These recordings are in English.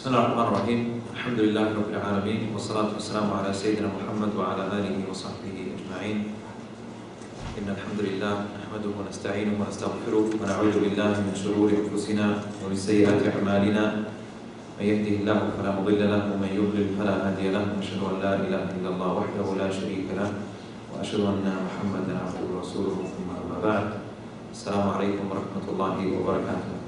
بسم الله الرحمن الرحيم الحمد لله رب العالمين والصلاة والسلام على سيدنا محمد وعلى آله وصحبه أجمعين إن الحمد لله نحمده ونستعينه ونستغفره ونعوذ بالله من شرور أنفسنا ومن سيئات أعمالنا من يهده الله فلا مضل له ومن يضلل فلا هادي له وأشهد أن لا إله إلا الله وحده لا شريك له وأشهد أن محمدا عبده ورسوله ثم أما بعد السلام عليكم ورحمة الله وبركاته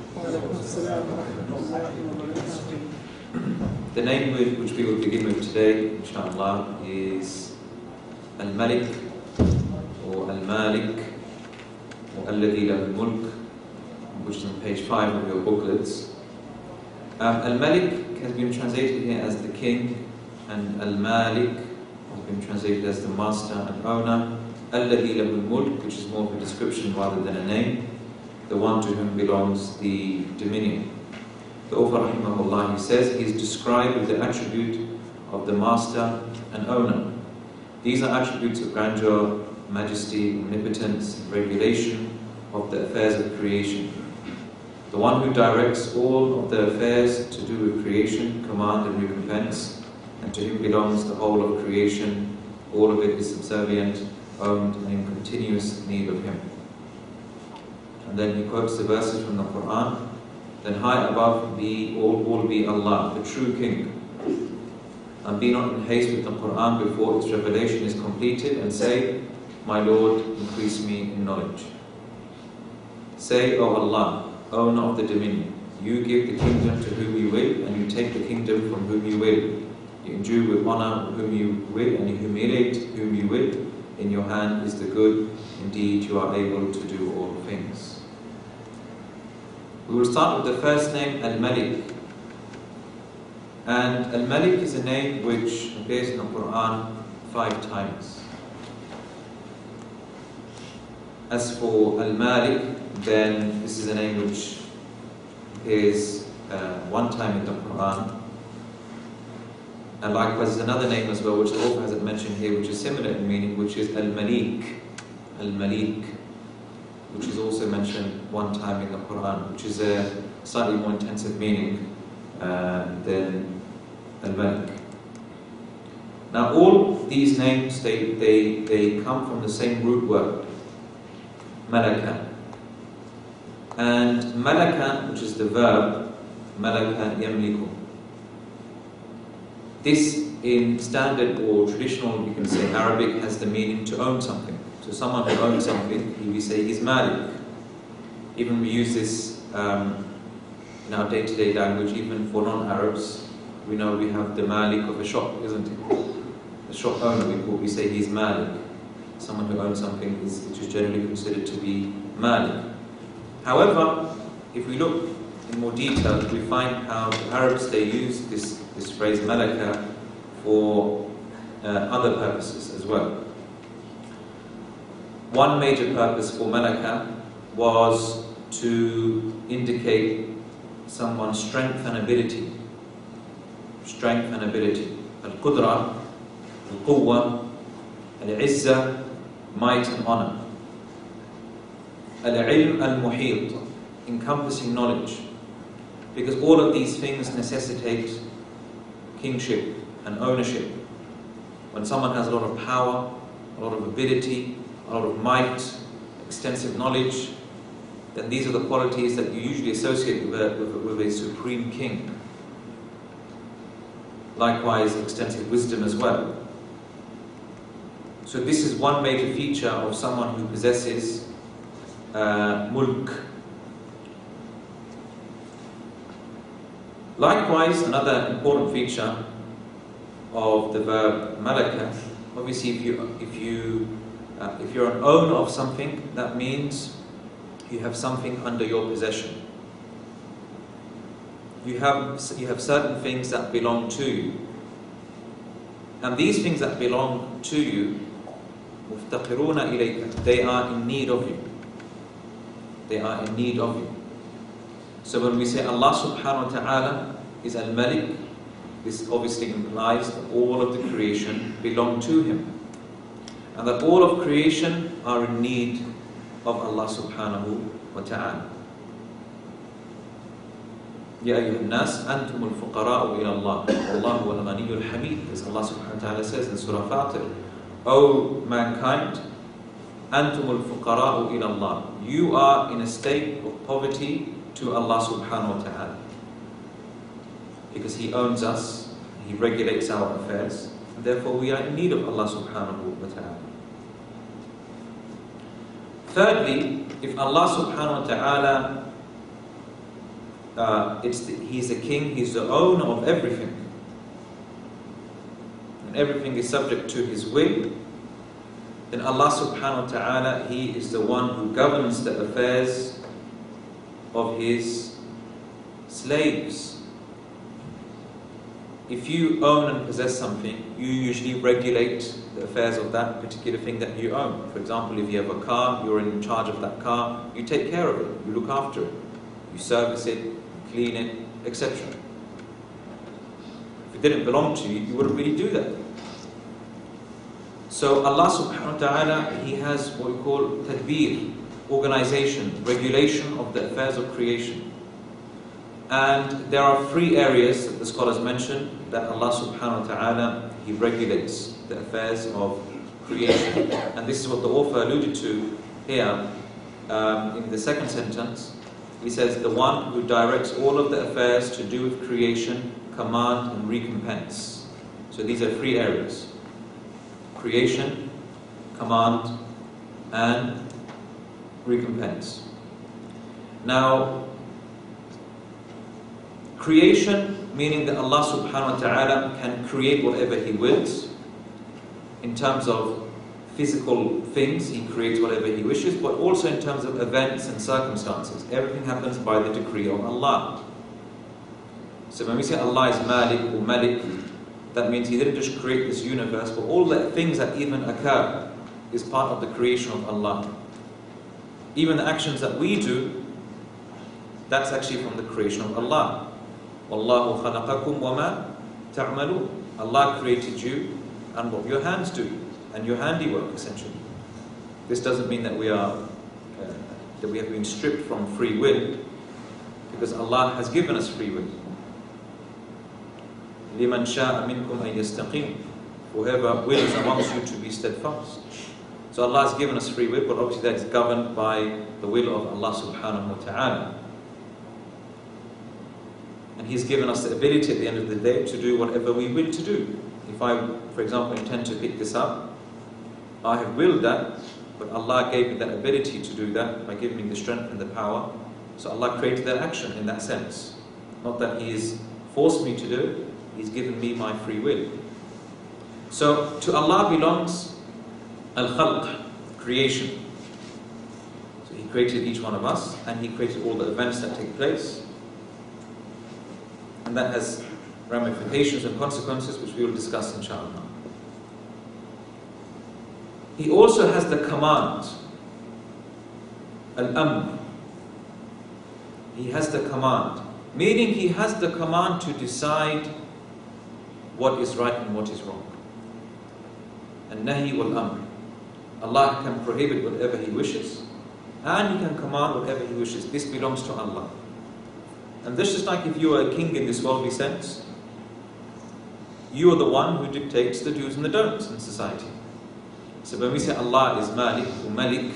The name with which we will begin with today, inshallah, is Al Malik or Al Malik or Alladhi Mulk, which is on page 5 of your booklets. Um, Al Malik has been translated here as the king, and Al Malik has been translated as the master and owner. Alladhi Mulk, which is more of a description rather than a name, the one to whom belongs the dominion. The author rahimahullah, he says, he is described with the attribute of the master and owner. These are attributes of grandeur, majesty, omnipotence, regulation of the affairs of creation. The one who directs all of the affairs to do with creation, command and recompense, and to whom belongs the whole of creation, all of it is subservient, owned, and in continuous need of him. And then he quotes the verses from the Quran then high above be all will be Allah, the true King. And be not in haste with the Quran before its revelation is completed, and say, My Lord, increase me in knowledge. Say, O Allah, owner of the dominion, you give the kingdom to whom you will, and you take the kingdom from whom you will. You endue with honor whom you will, and you humiliate whom you will. In your hand is the good. Indeed, you are able to do all things. We will start with the first name, Al Malik. And Al Malik is a name which appears in the Quran five times. As for Al Malik, then this is a name which appears uh, one time in the Quran. And likewise, there's another name as well, which the author hasn't mentioned here, which is similar in meaning, which is Al Malik. Malik which is also mentioned one time in the Quran, which is a slightly more intensive meaning uh, than al-Malik. Now, all these names they, they, they come from the same root word, malaka. And malaka, which is the verb, malaka yamliku. This, in standard or traditional, you can say Arabic, has the meaning to own something. So someone who owns something, we say he's malik. Even we use this um, in our day-to-day language, even for non-Arabs. We know we have the malik of a shop, isn't it? The shop owner, we, call, we say he's malik. Someone who owns something is, which is generally considered to be malik. However, if we look in more detail, we find how the Arabs, they use this, this phrase malaka for uh, other purposes as well. One major purpose for Malaka was to indicate someone's strength and ability. Strength and ability. Al-Qudra, Al-Quwwa, Al-Izzah, might and honor. Al-Ilm Al-Muhit, encompassing knowledge. Because all of these things necessitate kingship and ownership. When someone has a lot of power, a lot of ability, lot of might, extensive knowledge, then these are the qualities that you usually associate with a, with a, with a supreme king. Likewise, extensive wisdom as well. So, this is one major feature of someone who possesses uh, mulk. Likewise, another important feature of the verb malaka, obviously, if you, if you uh, if you're an owner of something, that means you have something under your possession. You have, you have certain things that belong to you. And these things that belong to you, they are in need of you. They are in need of you. So when we say Allah subhanahu wa ta'ala is Al-Malik, this obviously implies that all of the creation belong to Him And that all of creation are in need of Allah subhanahu wa ta'ala. يا أيها الناس أنتم الفقراء إلى الله والله هو الغني الحميد as Allah subhanahu wa ta'ala says in Surah Fatir O mankind أنتم الفقراء إلى الله You are in a state of poverty to Allah subhanahu wa ta'ala because He owns us He regulates our affairs and therefore we are in need of Allah subhanahu wa ta'ala Thirdly, if Allah subhanahu wa ta'ala uh, it's the, he's the king, he's the owner of everything. And everything is subject to his will. Then Allah subhanahu wa ta'ala, he is the one who governs the affairs of his slaves. If you own and possess something, you usually regulate the affairs of that particular thing that you own. For example, if you have a car, you're in charge of that car, you take care of it, you look after it, you service it, you clean it, etc. If it didn't belong to you, you wouldn't really do that. So Allah subhanahu wa ta'ala, He has what we call tadbir, organization, regulation of the affairs of creation. And there are three areas that the scholars mention that Allah subhanahu wa ta'ala, He regulates the affairs of creation. And this is what the author alluded to here um, in the second sentence. He says, the one who directs all of the affairs to do with creation, command and recompense. So these are three areas. Creation, command, and recompense. Now, creation, meaning that Allah subhanahu wa ta'ala can create whatever He wills. In terms of physical things, He creates whatever He wishes, but also in terms of events and circumstances. Everything happens by the decree of Allah. So when we say Allah is Malik or Malik, that means He didn't just create this universe, but all the things that even occur is part of the creation of Allah. Even the actions that we do, that's actually from the creation of Allah. Wallahu khalaqakum wama ta'malun. Allah created you and what your hands do and your handiwork essentially. This doesn't mean that we are uh, that we have been stripped from free will because Allah has given us free will. لمن شاء منكم أن يستقيم Whoever wills amongst you to be steadfast. So Allah has given us free will, but obviously that is governed by the will of Allah subhanahu wa ta'ala. And He's given us the ability at the end of the day to do whatever we will to do. If I, for example, intend to pick this up, I have willed that, but Allah gave me that ability to do that by giving me the strength and the power. So Allah created that action in that sense. Not that He has forced me to do it, He's given me my free will. So to Allah belongs al-khalq, creation. So He created each one of us and He created all the events that take place. And that has ramifications and consequences which we will discuss inshallah. He also has the command, al-amr. He has the command, meaning he has the command to decide what is right and what is wrong. And nahi wal amr. Allah can prohibit whatever He wishes, and He can command whatever He wishes. This belongs to Allah. And this is like if you are a king in this worldly sense. You are the one who dictates the do's and the don'ts in society. So when we say Allah is Malik or Malik,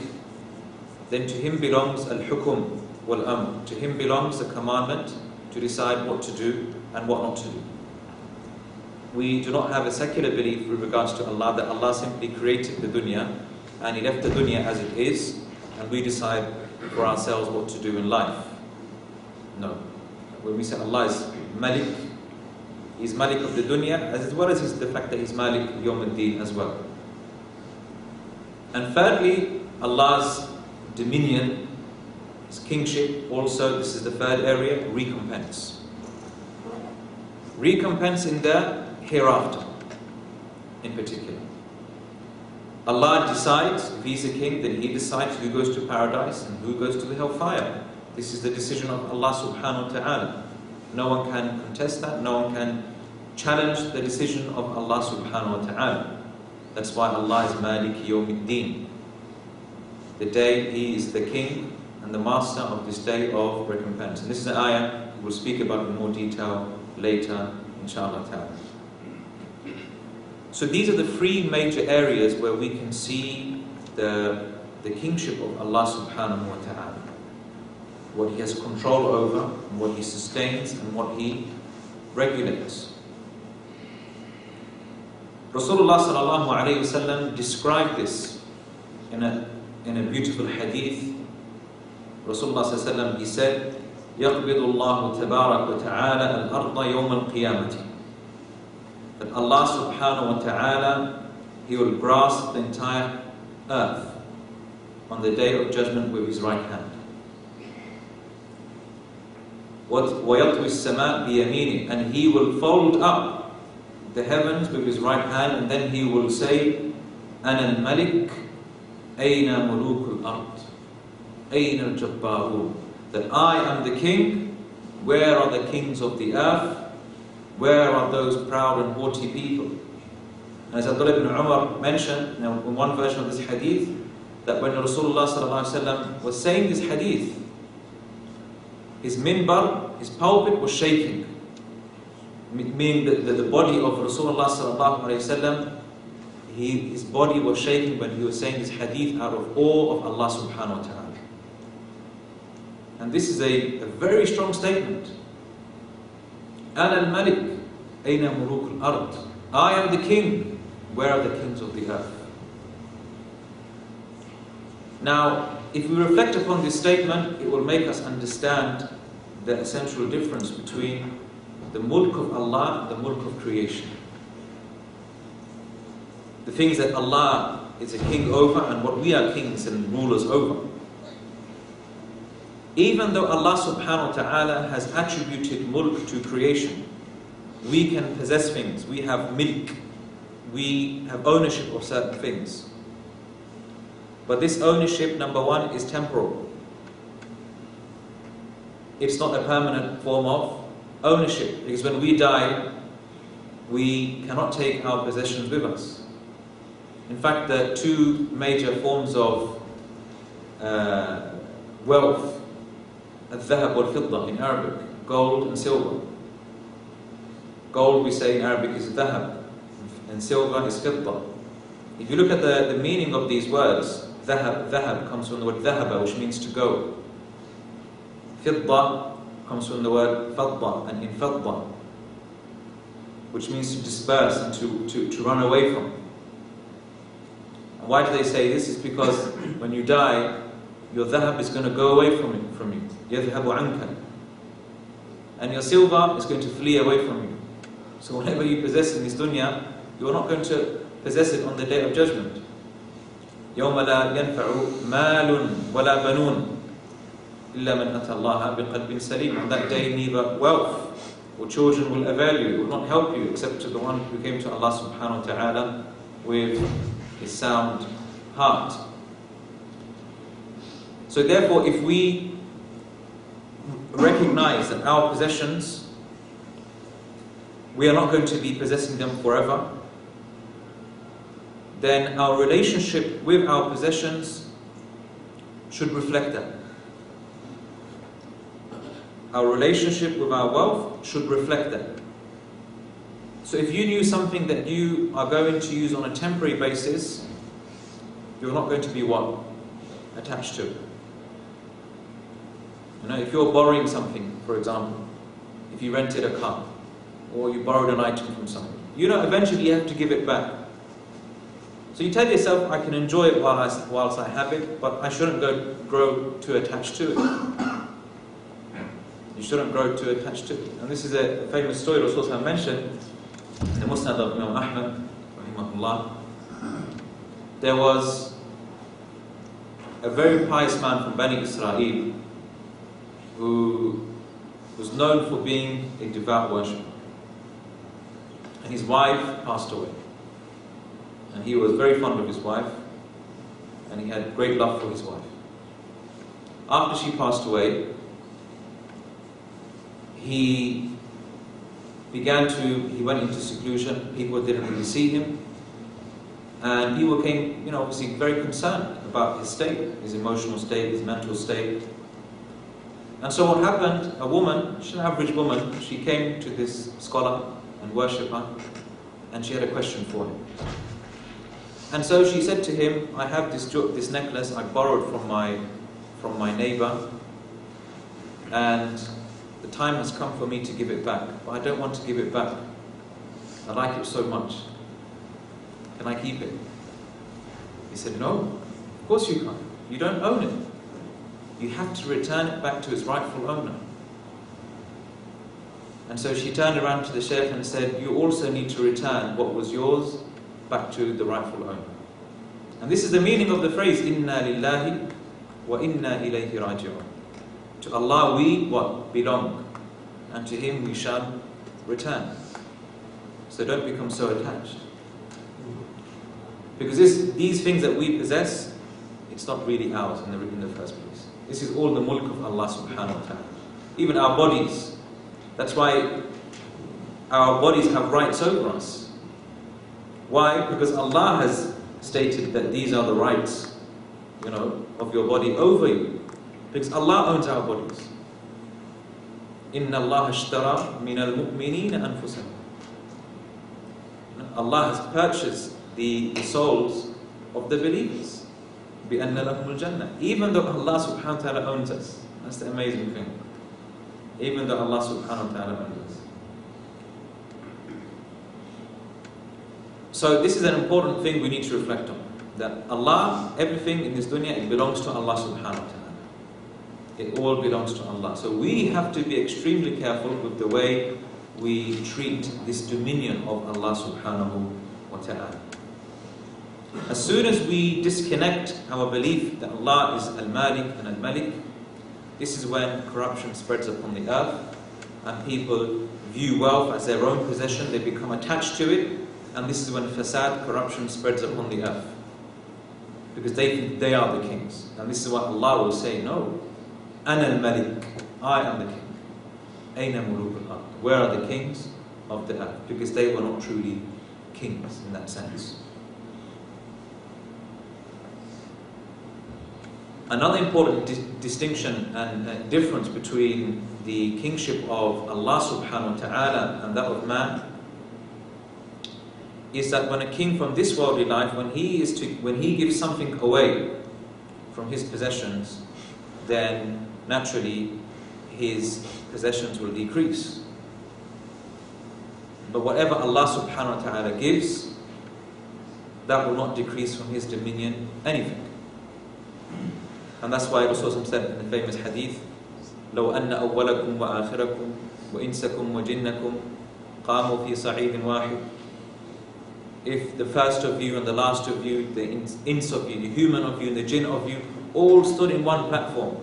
then to Him belongs Al-Hukum wal-Amr. To Him belongs the commandment to decide what to do and what not to do. We do not have a secular belief with regards to Allah that Allah simply created the dunya and He left the dunya as it is and we decide for ourselves what to do in life. No. When we say Allah is Malik, He's Malik of the dunya as well as the fact that He's Malik Yawm al-Din as well. And thirdly, Allah's dominion, His kingship, also, this is the third area, recompense. Recompense in the hereafter, in particular. Allah decides, if He's a king, then He decides who goes to paradise and who goes to the hellfire. This is the decision of Allah subhanahu wa ta'ala. No one can contest that, no one can challenge the decision of Allah subhanahu wa ta'ala. That's why Allah is Malik Yawmiddin. The day He is the king and the master of this day of recompense. And this is an ayah we'll speak about in more detail later, inshallah ta'ala. So these are the three major areas where we can see the, the kingship of Allah subhanahu wa ta'ala What He has control over, what He sustains, and what He regulates. Rasulullah sallallahu alayhi wasallam described this in a, in a beautiful hadith. Rasulullah sallallahu alayhi wasallam, he said, يقبض الله تبارك وتعالى الأرض يوم القيامة that Allah subhanahu wa ta'ala, He will grasp the entire earth on the day of judgment with His right hand. وَيَطْوِ السَّمَاء بِيَمِينِهِ And He will fold up the heavens with His right hand and then He will say, أَنَا الْمَلِكُ أَيْنَ مُلُوكُ الْأَرْضِ أَيْنَ الْجَبَّارُونَ That I am the king, where are the kings of the earth? Where are those proud and haughty people? And as Abdullah ibn Umar mentioned now in one version of this hadith, that when Rasulullah was saying this hadith, his minbar, his pulpit was shaking. Meaning that the, the body of Rasulullah sallallahu he, his body was shaking when he was saying his hadith out of awe of Allah subhanahu wa ta'ala. And this is a, a very strong statement. Ana al-Malik, ayna muluk al-ard. I am the king. Where are the kings of the earth? Now, if we reflect upon this statement it will make us understand the essential difference between the mulk of Allah and the mulk of creation. The things that Allah is a king over and what we are kings and rulers over. Even though Allah subhanahu wa ta'ala has attributed mulk to creation, we can possess things, we have milk, we have ownership of certain things. But this ownership, number one, is temporal. It's not a permanent form of ownership. Because when we die, we cannot take our possessions with us. In fact, the two major forms of uh, wealth, al-dhahab wal-fidda in Arabic, gold and silver. Gold, we say in Arabic, is dhahab, and silver is fidda. If you look at the, the meaning of these words, ذهب, ذهب comes from the word ذهب which means to go. فضة comes from the word فضة and in فضة which means to disperse and to, to, to run away from. And why do they say this? Is because when you die, your dhahab is going to go away from, it, from you. يَذْهَبُ عَنْكَ And your silver is going to flee away from you. So whatever you possess in this dunya, you are not going to possess it on the day of judgment. يوم لا ينفع مال ولا بنون إلا من أتى الله بقلب سليم. On that day, neither wealth or children will avail you, will not help you, except to the one who came to Allah subhanahu wa ta'ala with a sound heart. So therefore, if we recognize that our possessions, we are not going to be possessing them forever, then our relationship with our possessions should reflect that. Our relationship with our wealth should reflect that. So if you knew something that you are going to use on a temporary basis, you're not going to be what? Attached to. You know, if you're borrowing something, for example, if you rented a car or you borrowed an item from someone, you know eventually you have to give it back. So you tell yourself, I can enjoy it while I, whilst I have it, but I shouldn't go, grow too attached to it. You shouldn't grow too attached to it. And this is a famous story Rasulullah mentioned in the Musnad of Imam Ahmad, rahimahullah. There was a very pious man from Bani Israel who was known for being a devout worshipper. And his wife passed away. And he was very fond of his wife, and he had great love for his wife. After she passed away, he began to, he went into seclusion, people didn't really see him, and people became, you know, obviously very concerned about his state, his emotional state, his mental state. And so what happened, a woman, she's an average woman, she came to this scholar and worshipper, and she had a question for him. And so she said to him, I have this, this necklace I borrowed from my, from my neighbor, and the time has come for me to give it back, but I don't want to give it back. I like it so much. Can I keep it? He said, No, of course you can't. You don't own it. You have to return it back to its rightful owner. And so she turned around to the Shaykh and said, You also need to return what was yours back to the rightful owner. And this is the meaning of the phrase, Inna lillahi wa inna ilayhi raji'un. To Allah we what? Belong. And to Him we shall return. So don't become so attached. Because this, these things that we possess, it's not really ours in the, in the first place. This is all the mulk of Allah subhanahu wa ta'ala. Even our bodies. That's why our bodies have rights over us. Why? Because Allah has stated that these are the rights, you know, of your body over you. Because Allah owns our bodies. إِنَّ اللَّهَ اشْتَرَى مِنَ الْمُؤْمِنِينَ أَنفُسَهُمْ Allah has purchased the souls of the believers. بِأَنَّ لَهُمُ الْجَنَّةِ Even though Allah subhanahu wa ta'ala owns us. That's the amazing thing. Even though Allah subhanahu wa ta'ala owns us. us. So this is an important thing we need to reflect on. That Allah, everything in this dunya, it belongs to Allah subhanahu wa ta'ala. It all belongs to Allah. So we have to be extremely careful with the way we treat this dominion of Allah subhanahu wa ta'ala. As soon as we disconnect our belief that Allah is Al-Malik and Al-Malik, this is when corruption spreads upon the earth and people view wealth as their own possession, they become attached to it, and this is when fasad, corruption spreads upon the earth. Because they they are the kings. And this is what Allah will say, no. Ana al-Malik, I am the king. Aina muluk al Where are the kings of the earth? Because they were not truly kings in that sense. Another important di- distinction and uh, difference between the kingship of Allah subhanahu wa ta'ala and that of man is that when a king from this worldly life, when he is to when he gives something away from his possessions, then naturally his possessions will decrease. But whatever Allah subhanahu wa ta'ala gives, that will not decrease from his dominion anything. And that's why Rasulullah said in the famous hadith, لو أن أولكم وآخركم وإنسكم وجنكم قاموا في صعيد واحد if the first of you and the last of you, the ins of you, the human of you and the jinn of you, all stood in one platform,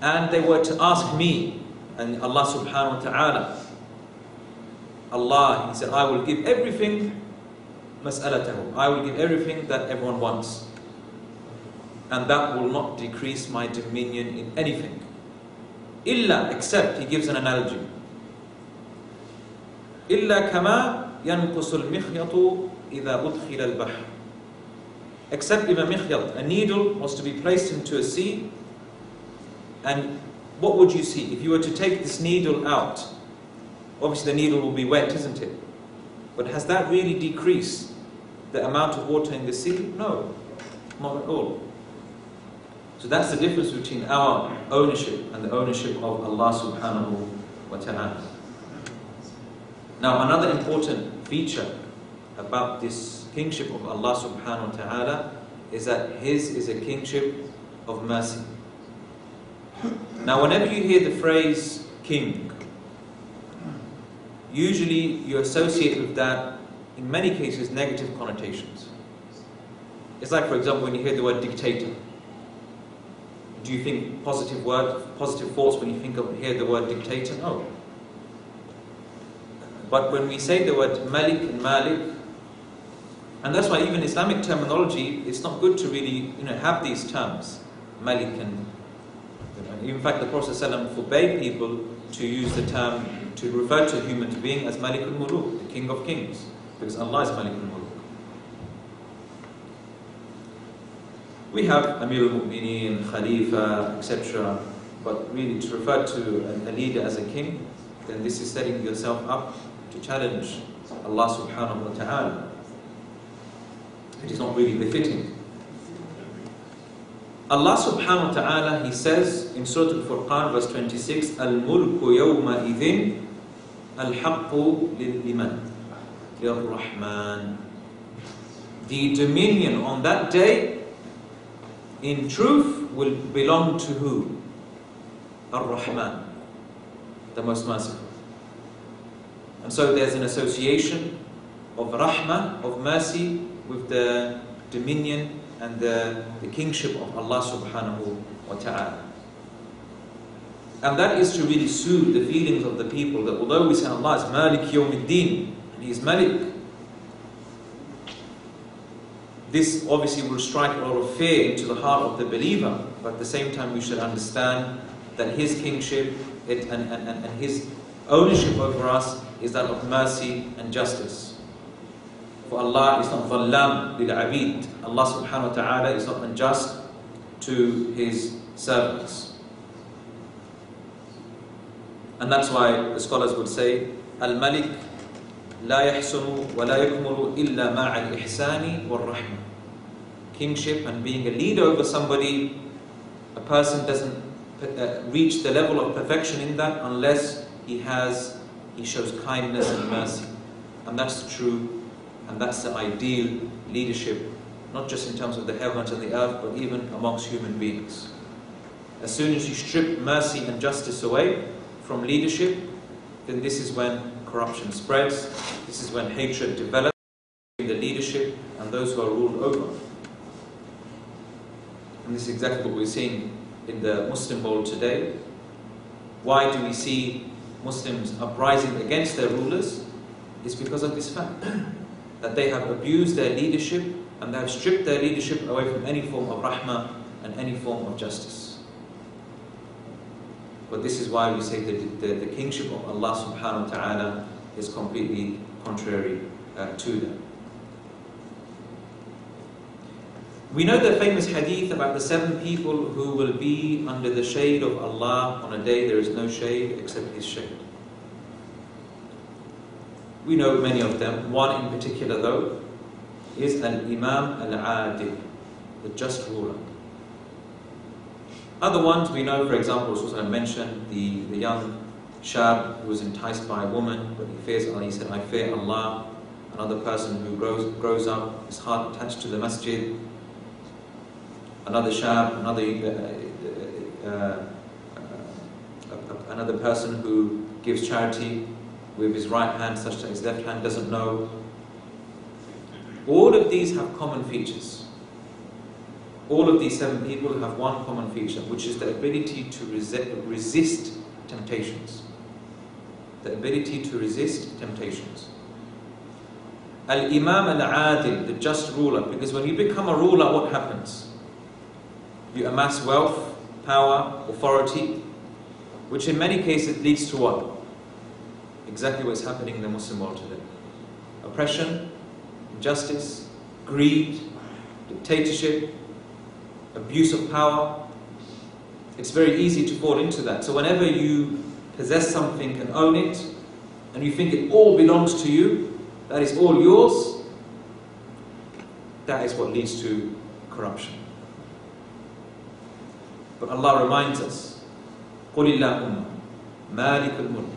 and they were to ask me and Allah subhanahu wa ta'ala, Allah, He said, I will give everything, mas'alatahu, I will give everything that everyone wants and that will not decrease my dominion in anything. Illa, except, he gives an analogy. Illa kama yanqusul mikhyatu idha udkhila al-bahr. Except if a a needle, was to be placed into a sea, and what would you see? If you were to take this needle out, obviously the needle will be wet, isn't it? But has that really decreased the amount of water in the sea? No, not at all. So that's the difference between our ownership and the ownership of Allah subhanahu wa ta'ala. Now, another important feature about this kingship of Allah subhanahu wa ta'ala is that His is a kingship of mercy. Now, whenever you hear the phrase king, usually you associate with that, in many cases, negative connotations. It's like, for example, when you hear the word dictator do you think positive word, positive thoughts when you think of hear the word dictator? No. But when we say the word Malik and Malik, And that's why even Islamic terminology, it's not good to really you know, have these terms, Malik and in fact the Prophet ﷺ forbade people to use the term to refer to a human being as Malik al-Muluk, the king of kings, because Allah is Malik al-Muluk. We have Amir al-Mu'mineen, Khalifa, etc. But really to refer to a leader as a king, then this is setting yourself up to challenge Allah subhanahu wa ta'ala. It is not really befitting. Allah subhanahu wa ta'ala, He says in Surah Al-Furqan verse 26, Al-mulku yawma idhin al-haqqu lil-liman, lil-Rahman. The dominion on that day, in truth, will belong to who? Ar-Rahman, the most merciful. And so there's an association of rahmah, of mercy, with the dominion and the, the kingship of Allah subhanahu wa ta'ala. And that is to really soothe the feelings of the people that although we say Allah is Malik Yawmiddin, and He is Malik, this obviously will strike a lot of fear into the heart of the believer, but at the same time we should understand that His kingship it, and, and, and His ownership over us is that of mercy and justice. For Allah is not dhallam lil abid. Allah subhanahu wa ta'ala is not unjust to His servants. And that's why the scholars would say, Al-Malik لا يحسن ولا يكمل إلا مع الإحسان والرحمة. Kingship and being a leader over somebody, a person doesn't uh, reach the level of perfection in that unless he has, he shows kindness and mercy. And that's true, and that's the ideal leadership, not just in terms of the heavens and the earth, but even amongst human beings. As soon as you strip mercy and justice away from leadership, then this is when corruption spreads, this is when hatred develops between the leadership and those who are ruled over. And this is exactly what we're seeing in the Muslim world today. Why do we see Muslims uprising against their rulers? is because of this fact that they have abused their leadership and they have stripped their leadership away from any form of rahmah and any form of justice. But this is why we say that the, the kingship of Allah subhanahu wa ta'ala is completely contrary uh, to that. We know the famous hadith about the seven people who will be under the shade of Allah on a day there is no shade except His shade. We know many of them. One in particular, though, is Al Imam Al Adil, the just ruler. Other ones we know, for example, as I mentioned, the, the young shab who was enticed by a woman, but he fears Allah. He said, I fear Allah. Another person who grows, grows up, his heart attached to the masjid, another shab, another uh, uh, uh, another person who gives charity with his right hand such that his left hand doesn't know. All of these have common features. All of these seven people have one common feature, which is the ability to resi- resist temptations. The ability to resist temptations. Al Imam al Adil, the just ruler, because when you become a ruler, what happens? You amass wealth, power, authority, which in many cases leads to what? Exactly what's happening in the Muslim world today. Oppression, injustice, greed, dictatorship, abuse of power. It's very easy to fall into that. So whenever you possess something and own it, and you think it all belongs to you, that is all yours, that is what leads to corruption. But Allah reminds us, قُلِ اللَّهُمَّ مَالِكُ الْمُلْكِ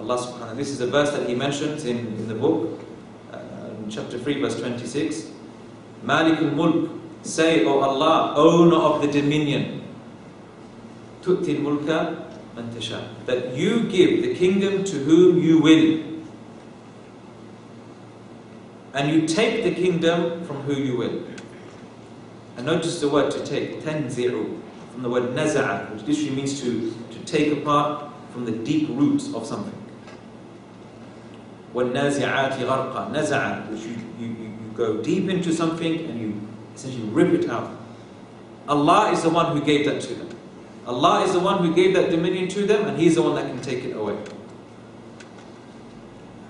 Allah subhanahu This is a verse that He mentions in, in the book, uh, in chapter 3, verse 26. مَالِكُ الْمُلْكِ Say, O Allah, owner of the dominion, تُؤْتِ الْمُلْكَ مَنْ تَشَاءُ That you give the kingdom to whom you will. And you take the kingdom from who you will. And notice the word to take, تَنْزِعُ from the word naza'a, which literally means to, to take apart from the deep roots of something. وَالنَّازِعَاتِ غَرْقًا Naza'a, which you, you, you go deep into something and you essentially rip it out. Allah is the one who gave that to them. Allah is the one who gave that dominion to them and He's the one that can take it away.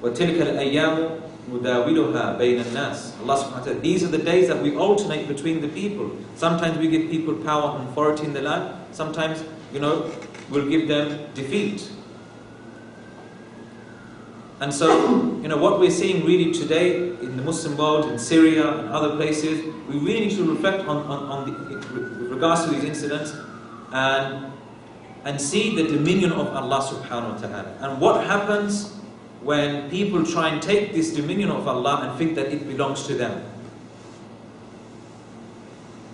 وَتِلْكَ الْأَيَّامُ mudawiluha bayna nas. Allah subhanahu wa ta'ala, these are the days that we alternate between the people. Sometimes we give people power and authority in the land. Sometimes, you know, we'll give them defeat. And so, you know, what we're seeing really today in the Muslim world, in Syria and other places, we really need to reflect on, on, on the, with regards to these incidents and, and see the dominion of Allah subhanahu wa ta'ala. And what happens when people try and take this dominion of Allah and think that it belongs to them.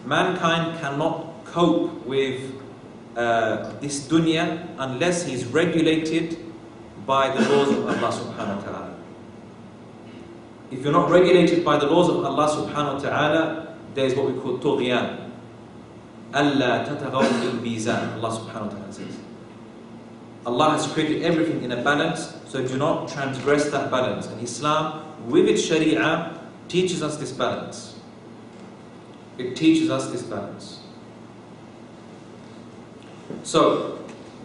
Mankind cannot cope with uh, this dunya unless he is regulated by the laws of Allah subhanahu wa ta'ala. If you're not regulated by the laws of Allah subhanahu wa ta'ala, there is what we call tughyan. Allah bil Allah subhanahu wa ta'ala says. Allah has created everything in a balance, so do not transgress that balance. And Islam, with its Sharia, teaches us this balance. It teaches us this balance. So,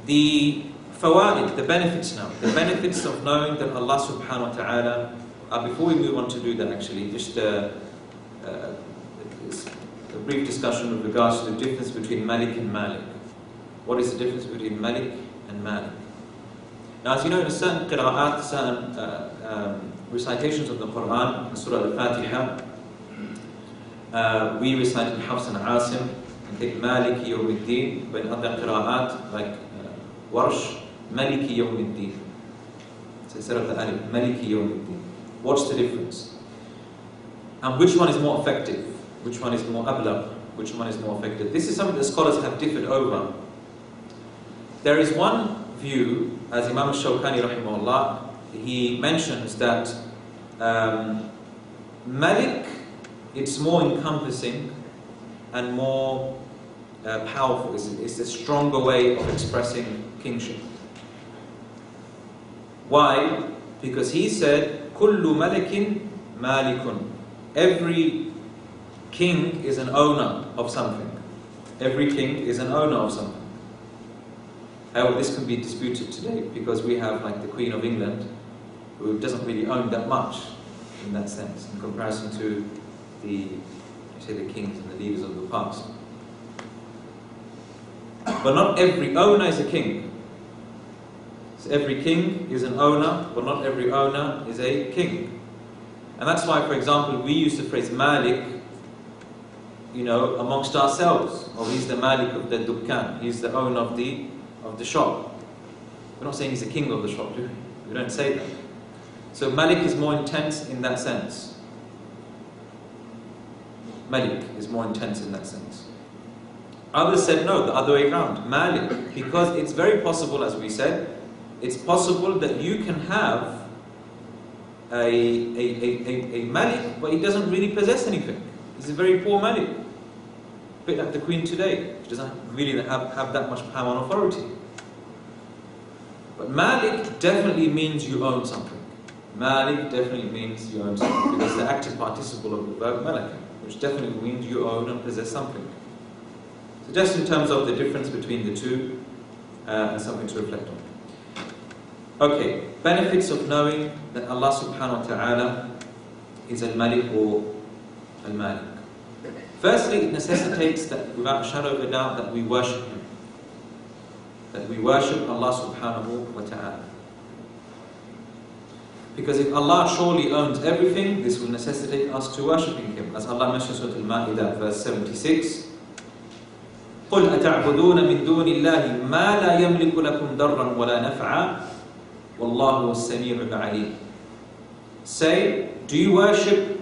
the fawaid, the benefits now, the benefits of knowing that Allah subhanahu wa ta'ala, uh, before we move on to do that actually, just uh, uh, a brief discussion with regards to the difference between Malik and Malik. What is the difference between Malik and Malik? Now, as you know, in certain qira'at, certain uh, um, recitations of the Quran, in Surah Al-Fatiha, uh, we recite in Hafs and Asim, and take Maliki Yawmiddin, but in other qira'at, like uh, Warsh, Maliki Yawmiddin. So instead of the alif, Maliki Yawmiddin. What's the difference? And which one is more effective? Which one is more ablaq? Which one is more effective? This is something that scholars have differed over. There is one view, as Imam al-Shawkani rahimahullah, he mentions that um, Malik, it's more encompassing and more uh, powerful. It's, it's a stronger way of expressing kingship. Why? Because he said, "Kullu malikin malikun." Every king is an owner of something. Every king is an owner of something. However, this can be disputed today because we have like the Queen of England, who doesn't really own that much in that sense, in comparison to the say the kings and the leaders of the past. But not every owner is a king. So every king is an owner, but not every owner is a king. And that's why, for example, we use the phrase Malik, you know, amongst ourselves. Or he's the Malik of the Dukkan, he's the owner of the of the shop. We're not saying he's the king of the shop, do we? We don't say that. So Malik is more intense in that sense. Malik is more intense in that sense. Others said no, the other way around. Malik, because it's very possible, as we said, it's possible that you can have a, a, a, a, a Malik, but he doesn't really possess anything. He's a very poor Malik. A bit like the Queen today. She doesn't really have, have that much power and authority. But Malik definitely means you own something. Malik definitely means you own something because the active participle of the verb Malik, which definitely means you own and possess something. So just in terms of the difference between the two, uh, and something to reflect on. Okay, benefits of knowing that Allah subhanahu wa ta'ala is al-Malik or al-Malik. Firstly, it necessitates that without a shadow of a doubt that we worship Him. That we worship Allah subhanahu wa ta'ala. Because if Allah surely owns everything, this will necessitate us to worshipping Him. As Allah mentions in Surah Al-Ma'idah, verse 76, قل أتعبدون من دون الله ما لا يملك لكم ضرا ولا نفعا والله السميع العليم Say, do you worship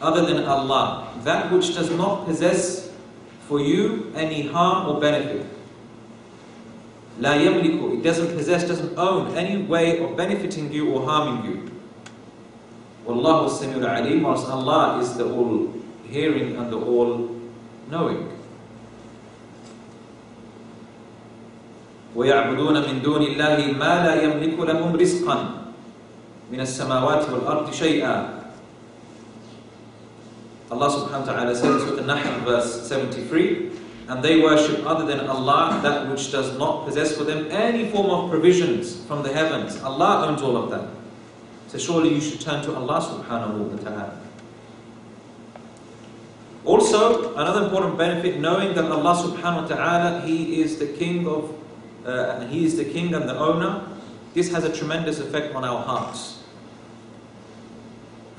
other than Allah, that which does not possess for you any harm or benefit? لا يملك, it doesn't possess, doesn't own any way of benefiting you or harming you. والله السميع العليم, whilst Allah is the all hearing and the all knowing. ويعبدون من دون الله ما لا يملك لهم رزقا من السماوات والأرض شيئا Allah subhanahu wa ta'ala says in Nahl verse 73, and they worship other than Allah that which does not possess for them any form of provisions from the heavens. Allah owns all of that. So surely you should turn to Allah subhanahu wa ta'ala. Also, another important benefit, knowing that Allah subhanahu wa ta'ala, He is the king of, uh, He is the king and the owner, this has a tremendous effect on our hearts.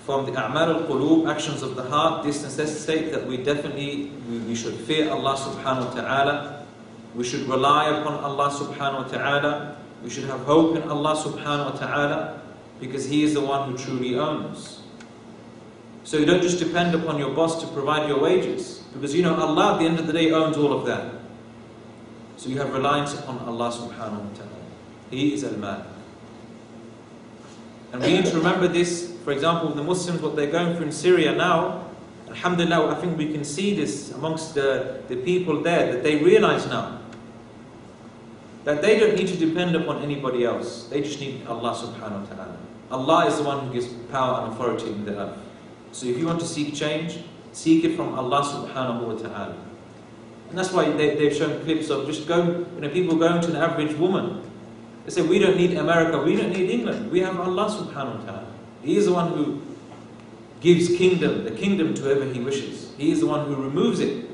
From the a'mal al-qulub, actions of the heart, this necessitates that we definitely, we, we should fear Allah subhanahu wa ta'ala, we should rely upon Allah subhanahu wa ta'ala, we should have hope in Allah subhanahu wa ta'ala, because He is the one who truly owns. So you don't just depend upon your boss to provide your wages. Because you know Allah at the end of the day owns all of that. So you have reliance upon Allah subhanahu wa ta'ala. He is al-Mal. And we need to remember this, for example, the Muslims, what they're going through in Syria now, Alhamdulillah, I think we can see this amongst the, the people there, that they realize now that they don't need to depend upon anybody else. They just need Allah subhanahu wa ta'ala. Allah is the one who gives power and authority in the earth. So if you want to seek change, seek it from Allah subhanahu wa ta'ala. And that's why they, they've shown clips of just go, you know, people going to an average woman. They say, we don't need America, we don't need England. We have Allah subhanahu wa ta'ala. He is the one who gives kingdom, the kingdom to whoever He wishes. He is the one who removes it.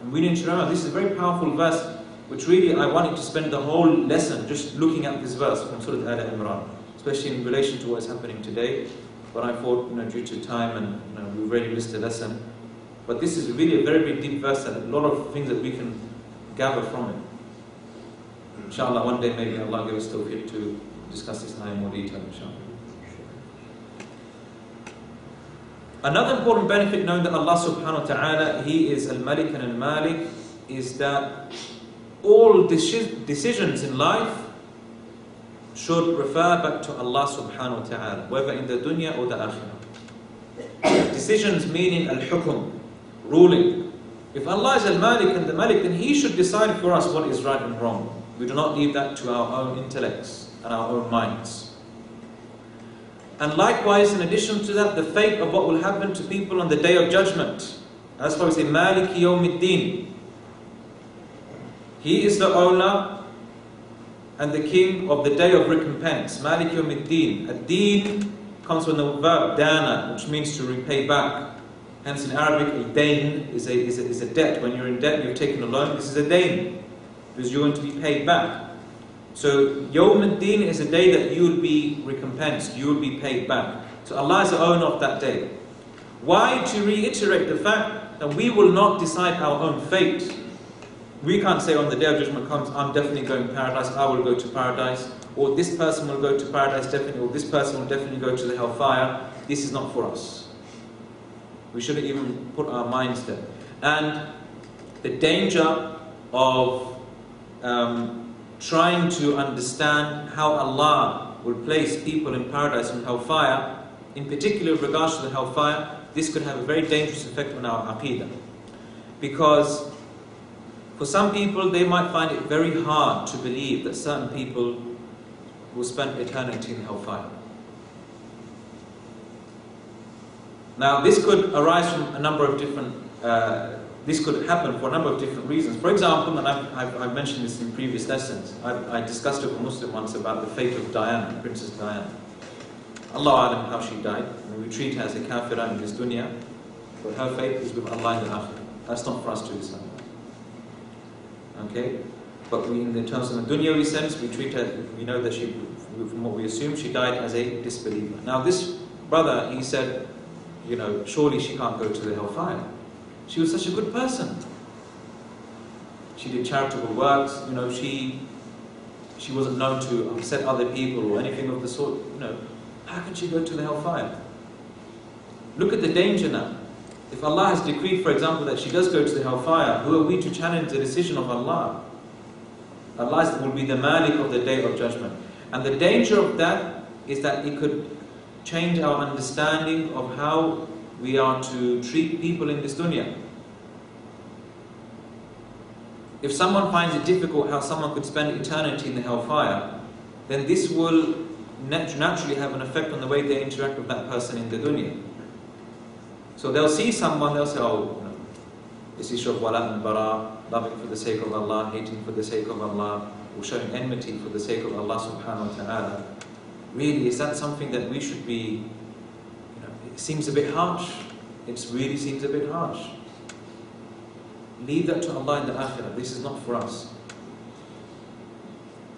And we need to remember, this is a very powerful verse, which really I wanted to spend the whole lesson just looking at this verse from Surah Al Imran, especially in relation to what's happening today. But I thought, you know, due to time and you know, we've already missed a lesson. But this is really a very big deep verse and a lot of things that we can gather from it. Inshallah, one day maybe Allah give us tawfiq to discuss this in more detail, inshallah. Another important benefit knowing that Allah subhanahu wa ta'ala, He is Al-Malik and Al-Malik, is that all deci- decisions in life should refer back to Allah subhanahu wa ta'ala, whether in the dunya or the akhirah. Decisions meaning al-hukum, ruling. If Allah is al-Malik and the Malik, then He should decide for us what is right and wrong. We do not leave that to our own intellects and our own minds. And likewise, in addition to that, the fate of what will happen to people on the day of judgment. That's why we say Malik yawmiddin. He is the owner and the king of the day of recompense. Malik yawmiddin. Ad-din comes from the verb dana, which means to repay back. Hence in Arabic, a dain is a, is, a, is a debt. When you're in debt, you've taken a loan, this is a dain. Because you're going to be paid back. So Yawm al-Din is a day that you will be recompensed, you will be paid back. So Allah is the owner of that day. Why? To reiterate the fact that we will not decide our own fate. We can't say on the day of judgment comes, I'm definitely going to paradise, I will go to paradise, or this person will go to paradise definitely, or this person will definitely go to the hellfire. This is not for us. We shouldn't even put our minds there. And the danger of um, trying to understand how Allah will place people in paradise and hellfire, in particular with regards to the hellfire, this could have a very dangerous effect on our aqidah. Because for some people, they might find it very hard to believe that certain people will spend eternity in hellfire. Now, this could arise from a number of different uh, this could happen for a number of different reasons. For example, and I've, I've, I've mentioned this in previous lessons, I, I, discussed it with a Muslim once about the fate of Diana, Princess Diana. Allah Alam, how she died. We treat her as a kafira in this dunya, but her fate is with Allah in the akhirah. That's not for us to decide. Okay? But we, in the terms of the dunyawi sense, we treat her, we know that she, from what we assume, she died as a disbeliever. Now, this brother, he said, you know, surely she can't go to the hellfire. She was such a good person. She did charitable works, you know, she she wasn't known to upset other people or anything of the sort, you know. How could she go to the hellfire? Look at the danger now. If Allah has decreed, for example, that she does go to the hellfire, who are we to challenge the decision of Allah? Allah will be the Malik of the day of judgment. And the danger of that is that it could change our understanding of how we are to treat people in this dunya. If someone finds it difficult how someone could spend eternity in the hellfire, then this will naturally have an effect on the way they interact with that person in the dunya. So they'll see someone, they'll say, oh, know, this issue of wala and bara, loving for the sake of Allah, hating for the sake of Allah, or showing enmity for the sake of Allah subhanahu wa ta'ala. Really, is that something that we should be, you know, it seems a bit harsh. It really seems a bit harsh. Leave that to Allah in the akhirah. This is not for us.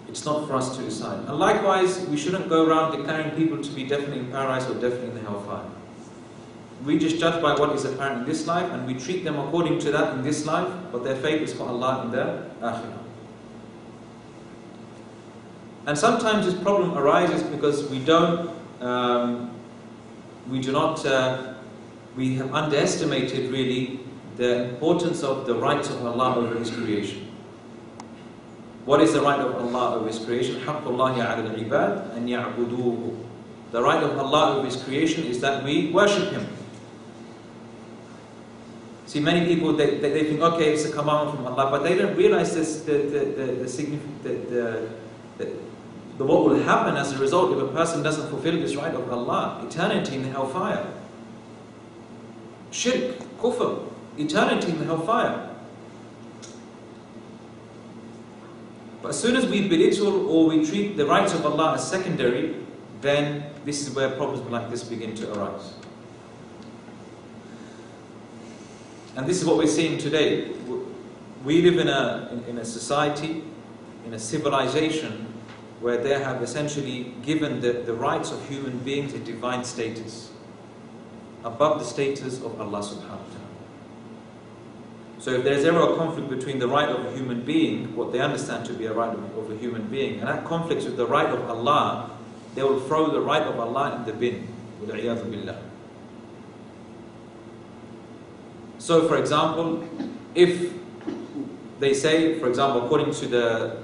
It's not for us to decide. And likewise, we shouldn't go around declaring people to be definitely in paradise or definitely in the hellfire. We just judge by what is apparent in this life and we treat them according to that in this life, but their fate is for Allah in the akhirah. And sometimes this problem arises because we don't, um, we do not, uh, we have underestimated really the importance of the rights of Allah over His creation. What is the right of Allah over His creation? حق الله على العباد أن يعبدوه. The right of Allah over His creation is that we worship Him. See, many people they, they, they think, okay, it's a commandment from Allah, but they don't realize this, the the the, the, significant, the, the, the, the what will happen as a result if a person doesn't fulfill this right of Allah, eternity in the hellfire. Shirk, kufr, eternity in the hellfire. But as soon as we belittle or we treat the rights of Allah as secondary, then this is where problems like this begin to arise. And this is what we're seeing today. We live in a, in, a society, in a civilization, where they have essentially given the, the rights of human beings a divine status, above the status of Allah subhanahu wa ta'ala. So if there's ever a conflict between the right of a human being, what they understand to be a right of, of a human being, and that conflicts with the right of Allah, they will throw the right of Allah in the bin. Billah. So, for example, if they say, for example, according to the,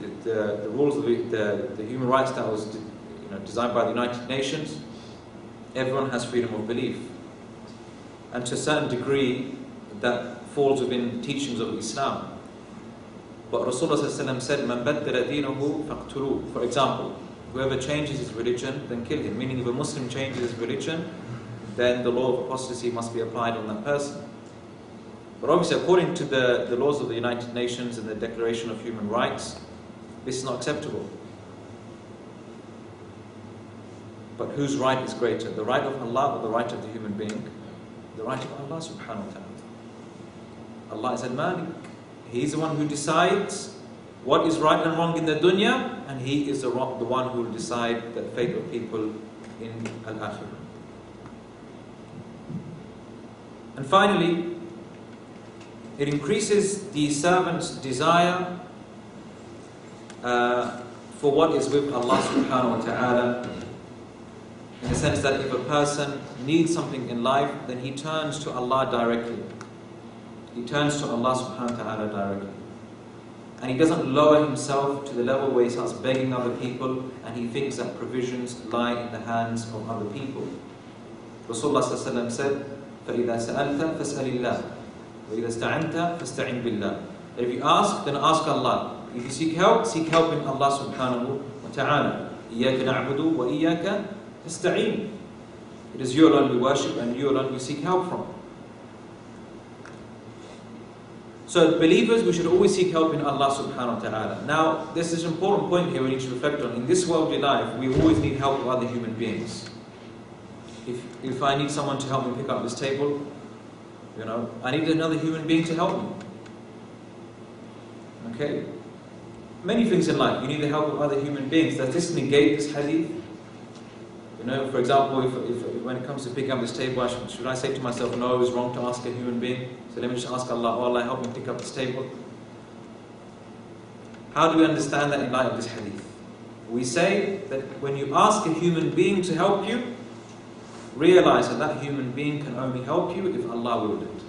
the, the, the rules of the, the, the, human rights that was you know, designed by the United Nations, everyone has freedom of belief. And to a certain degree, that falls within teachings of Islam. But Rasulullah said, Man dinahu For example, whoever changes his religion, then kill him. Meaning if a Muslim changes his religion, then the law of apostasy must be applied on that person. But obviously, according to the, the laws of the United Nations and the Declaration of Human Rights, this is not acceptable. But whose right is greater? The right of Allah or the right of the human being? The right of Allah subhanahu wa ta'ala. Allah is al-Malik. He's the one who decides what is right and wrong in the dunya, and He is the, the one who will decide the fate of people in al-akhirah. And finally, it increases the servant's desire uh, for what is with Allah subhanahu wa ta'ala. In the sense that if a person needs something in life, then he turns to Allah directly. He turns to Allah subhanahu wa ta'ala directly. And he doesn't lower himself to the level where he starts begging other people and he thinks that provisions lie in the hands of other people. Rasulullah said, فَإِذَا سَأَلْتَ فَاسْأَلِ اللَّهِ وَإِذَا اسْتَعَنْتَ فَاسْتَعِنْ بِاللَّهِ If you ask, then ask Allah. If you seek help, seek help in Allah subhanahu wa ta'ala. إِيَّاكَ نَعْبُدُ وَإِيَّاكَ تَسْتَعِينَ It is you alone we worship and you alone we seek help from. So believers, we should always seek help in Allah subhanahu wa ta'ala. Now, this is an important point here we need to reflect on. In this worldly life, we always need help of other human beings. If, if I need someone to help me pick up this table, you know, I need another human being to help me. Okay? Many things in life, you need the help of other human beings. Does this negate this hadith? You know, for example, if, if, when it comes to picking up this table, should, should I say to myself, no, it's wrong to ask a human being? So let me just ask Allah, oh Allah, help me pick up this table. How do we understand that in light of this hadith? We say that when you ask a human being to help you, realize that that human being can only help you if Allah willed it.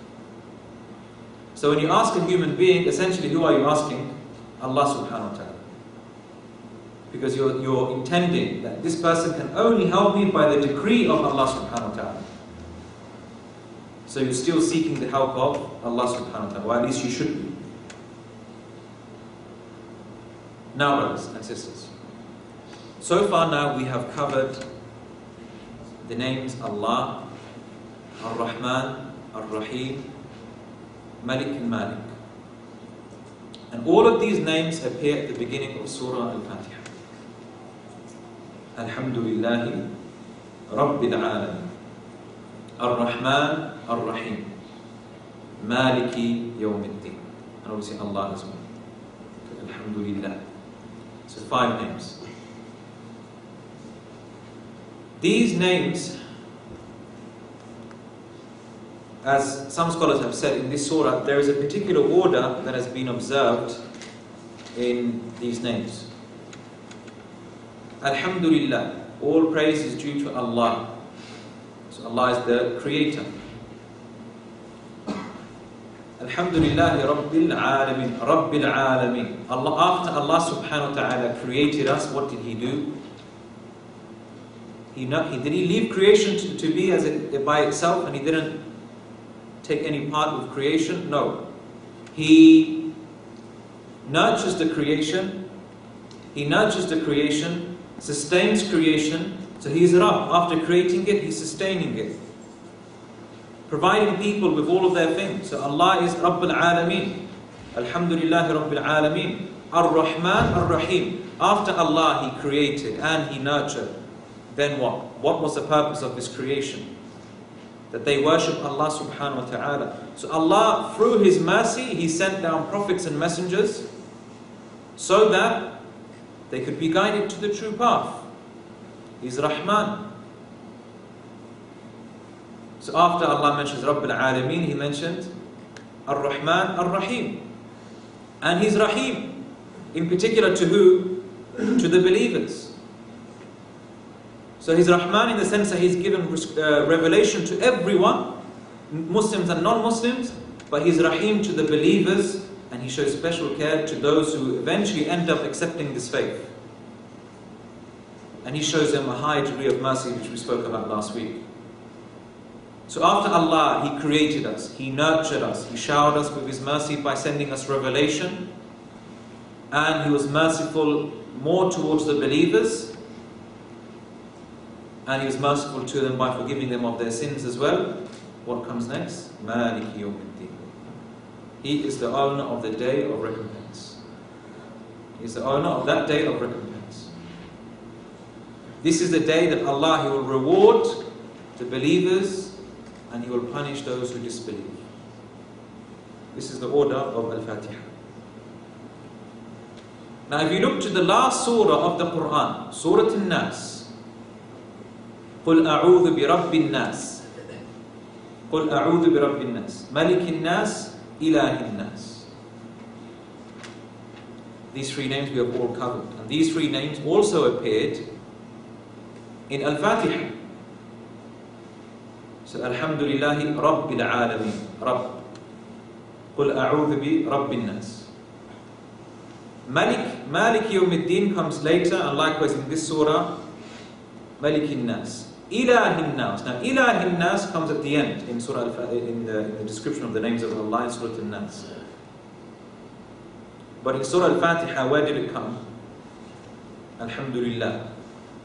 So when you ask a human being, essentially who are you asking? Allah subhanahu wa ta'ala. Because you're, you're intending that this person can only help me by the decree of Allah subhanahu wa ta'ala. So you're still seeking the help of Allah subhanahu wa ta'ala, or at least you should be. Now, brothers and sisters, so far now we have covered the names Allah, Ar-Rahman, Ar-Rahim, Malik and Malik. And all of these names appear at the beginning of Surah Al-Fatiha. Alhamdulillahi Rabbil Alamin. Ar-Rahman, Ar-Rahim. Maliki Yawmiddin. And obviously Allah as well. Alhamdulillah. So five names. These names, as some scholars have said in this surah, there is a particular order that has been observed in these names. Alhamdulillah, all praise is due to Allah. Allah is the creator. Alhamdulillah Rabbil Alameen. Rabbil Alameen. Allah, after Allah subhanahu wa ta'ala created us, what did He do? He, not, he did He leave creation to, to be as it, by itself and He didn't take any part with creation? No. He nurtures the creation, He nurtures the creation, sustains creation. So He's Rabb. After creating it, He's sustaining it providing people with all of their things. So Allah is Rabbul Alameen. Alhamdulillah Rabbil Alameen. Ar-Rahman Ar-Rahim. After Allah He created and He nurtured, then what? What was the purpose of His creation? That they worship Allah subhanahu wa ta'ala. So Allah, through His mercy, He sent down prophets and messengers so that they could be guided to the true path. He's Rahman. So after Allah mentions Rabb al-Alameen, He mentioned Ar-Rahman, Ar-Rahim. And He's Rahim, in particular to who? To the believers. So He's Rahman in the sense that He's given uh, revelation to everyone, Muslims and non-Muslims, but He's Rahim to the believers and He shows special care to those who eventually end up accepting this faith. And He shows them a high degree of mercy which we spoke about last week. So after Allah, He created us, He nurtured us, He showered us with His mercy by sending us revelation, and He was merciful more towards the believers, and He was merciful to them by forgiving them of their sins as well. What comes next? He is the owner of the day of recompense. He is the owner of that day of recompense. This is the day that Allah He will reward the believers and He will punish those who disbelieve. This is the order of Al-Fatiha. Now if you look to the last surah of the Quran, Surah An-Nas, قل أعوذ برب الناس قل أعوذ برب الناس ملك الناس إله الناس These three names we have all covered. And these three names also appeared in Al-Fatiha. So Alhamdulillahi Rabbil Alameen. Rabb. قل أعوذ برب الناس. Malik, Malik Yawmiddin comes later, and likewise in this surah, Malik Nas. Ilahin Nas. Now, Ilahin Nas comes at the end in Surah in the, in the description of the names of Allah in Surah An-Nas. But in Surah Al-Fatiha, where did it come? Alhamdulillah.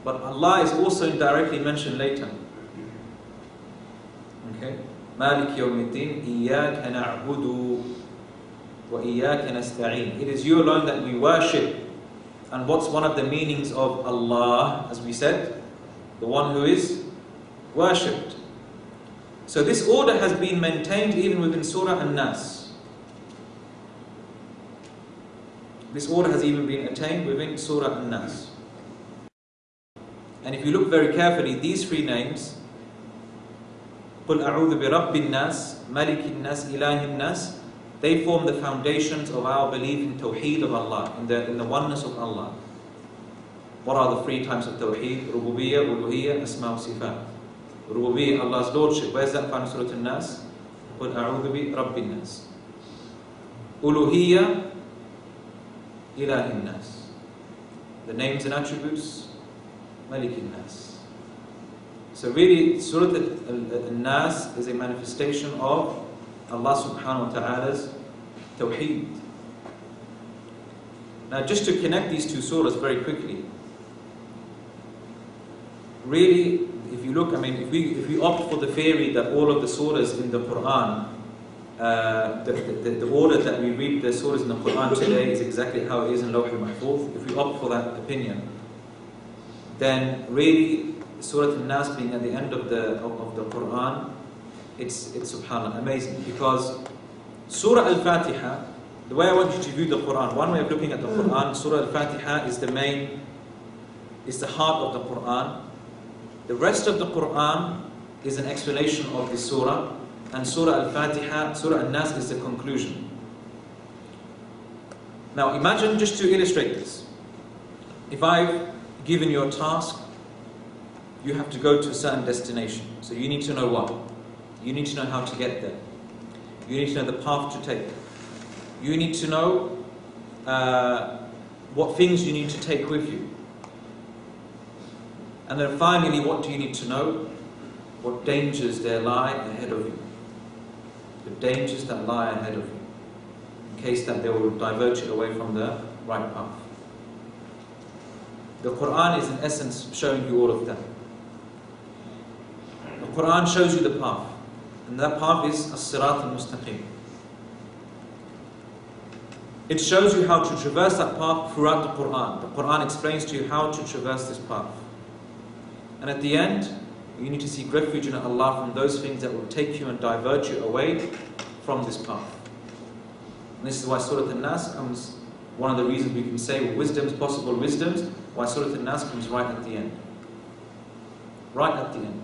But Allah is also indirectly mentioned later. Okay? Malik yawmiddin, iyyaka na'budu wa iyyaka nasta'in. It is you alone that we worship. And what's one of the meanings of Allah, as we said? The one who is worshipped. So this order has been maintained even within Surah An-Nas. This order has even been attained within Surah An-Nas. And if you look very carefully, these three names, قل أعوذ برب الناس ملك الناس إله الناس they form the foundations of our belief in Tawheed of Allah, in the, in the oneness of Allah. What are the three types of Tawheed? Rububiyyah, Uluhiyyah, Asma wa Sifat. Rububiyyah, Allah's Lordship. Where's that found in Surah An-Nas? قل أعوذ برب الناس Uluhiyyah, إله الناس. The names and attributes, Malik nas So really, Surah Al-Nas is a manifestation of Allah subhanahu wa ta'ala's Tawheed. Now just to connect these two surahs very quickly, really, if you look, I mean, if we, if we opt for the theory that all of the surahs in the Quran, uh, the, the, the, order that we read the surahs in the Quran today is exactly how it is in Lawh al-Mahfuz, if we opt for that opinion, then really Surah Al-Nas being at the end of the, of, of the Quran, it's, it's subhanAllah, amazing because Surah Al-Fatiha, the way I want you to view the Quran, one way of looking at the hmm. Quran, Surah Al-Fatiha is the main, is the heart of the Quran. The rest of the Quran is an explanation of the surah, and Surah Al-Fatiha, Surah Al-Nas is the conclusion. Now imagine, just to illustrate this, if I've given your task, you have to go to a certain destination. So you need to know what? You need to know how to get there. You need to know the path to take. You need to know uh, what things you need to take with you. And then finally, what do you need to know? What dangers there lie ahead of you. The dangers that lie ahead of you. In case that they will divert you away from the right path. The Quran is in essence showing you all of that. The Quran shows you the path. And that path is As-Sirat al-Mustaqim. It shows you how to traverse that path throughout the Quran. The Quran explains to you how to traverse this path. And at the end, you need to seek refuge in Allah from those things that will take you and divert you away from this path. And this is why Surah Al-Nas comes, one of the reasons we can say wisdoms, possible wisdoms, why Surah Al-Nas comes right at the end. Right at the end.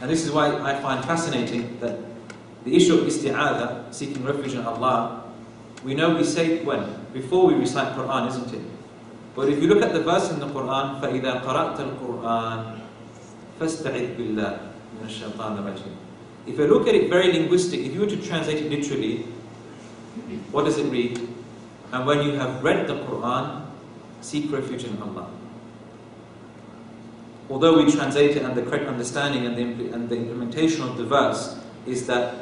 And this is why I find fascinating that the issue of isti'adha, seeking refuge in Allah, we know we say it when? Before we recite Quran, isn't it? But if you look at the verse in the Quran, فَإِذَا قَرَأْتَ الْقُرْآنَ فَاسْتَعِذْ بِاللَّهِ مِنَ الشَّيْطَانِ الرَّجِيمِ If you look at it very linguistic, if you were to translate it literally, what does it read? And when you have read the Quran, seek refuge in Allah. Although we translate it and the correct understanding and the, and the implementation of the verse is that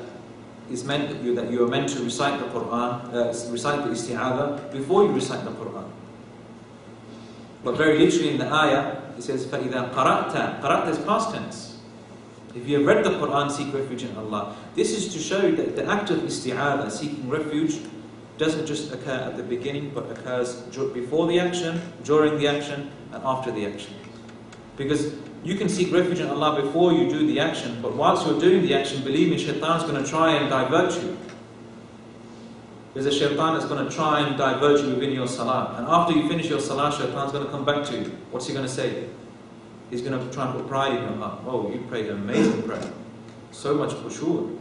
is meant that you, that you are meant to recite the Quran, uh, recite the isti'adha before you recite the Quran. But very literally in the ayah, it says, فَإِذَا قَرَأْتَ قَرَأْتَ is past tense. If you have read the Quran, seek refuge in Allah. This is to show you that the act of isti'adha, seeking refuge, doesn't just occur at the beginning, but occurs before the action, during the action, and after the action. Because you can seek refuge in Allah before you do the action, but whilst you're doing the action, believe me, shaitan is going to try and divert you. There's a shaitan that's going to try and divert you within your salah. And after you finish your salah, shaitan's going to come back to you. What's he going to say? He's going to try and put pride in your heart. Oh, you prayed an amazing prayer. So much khushu'.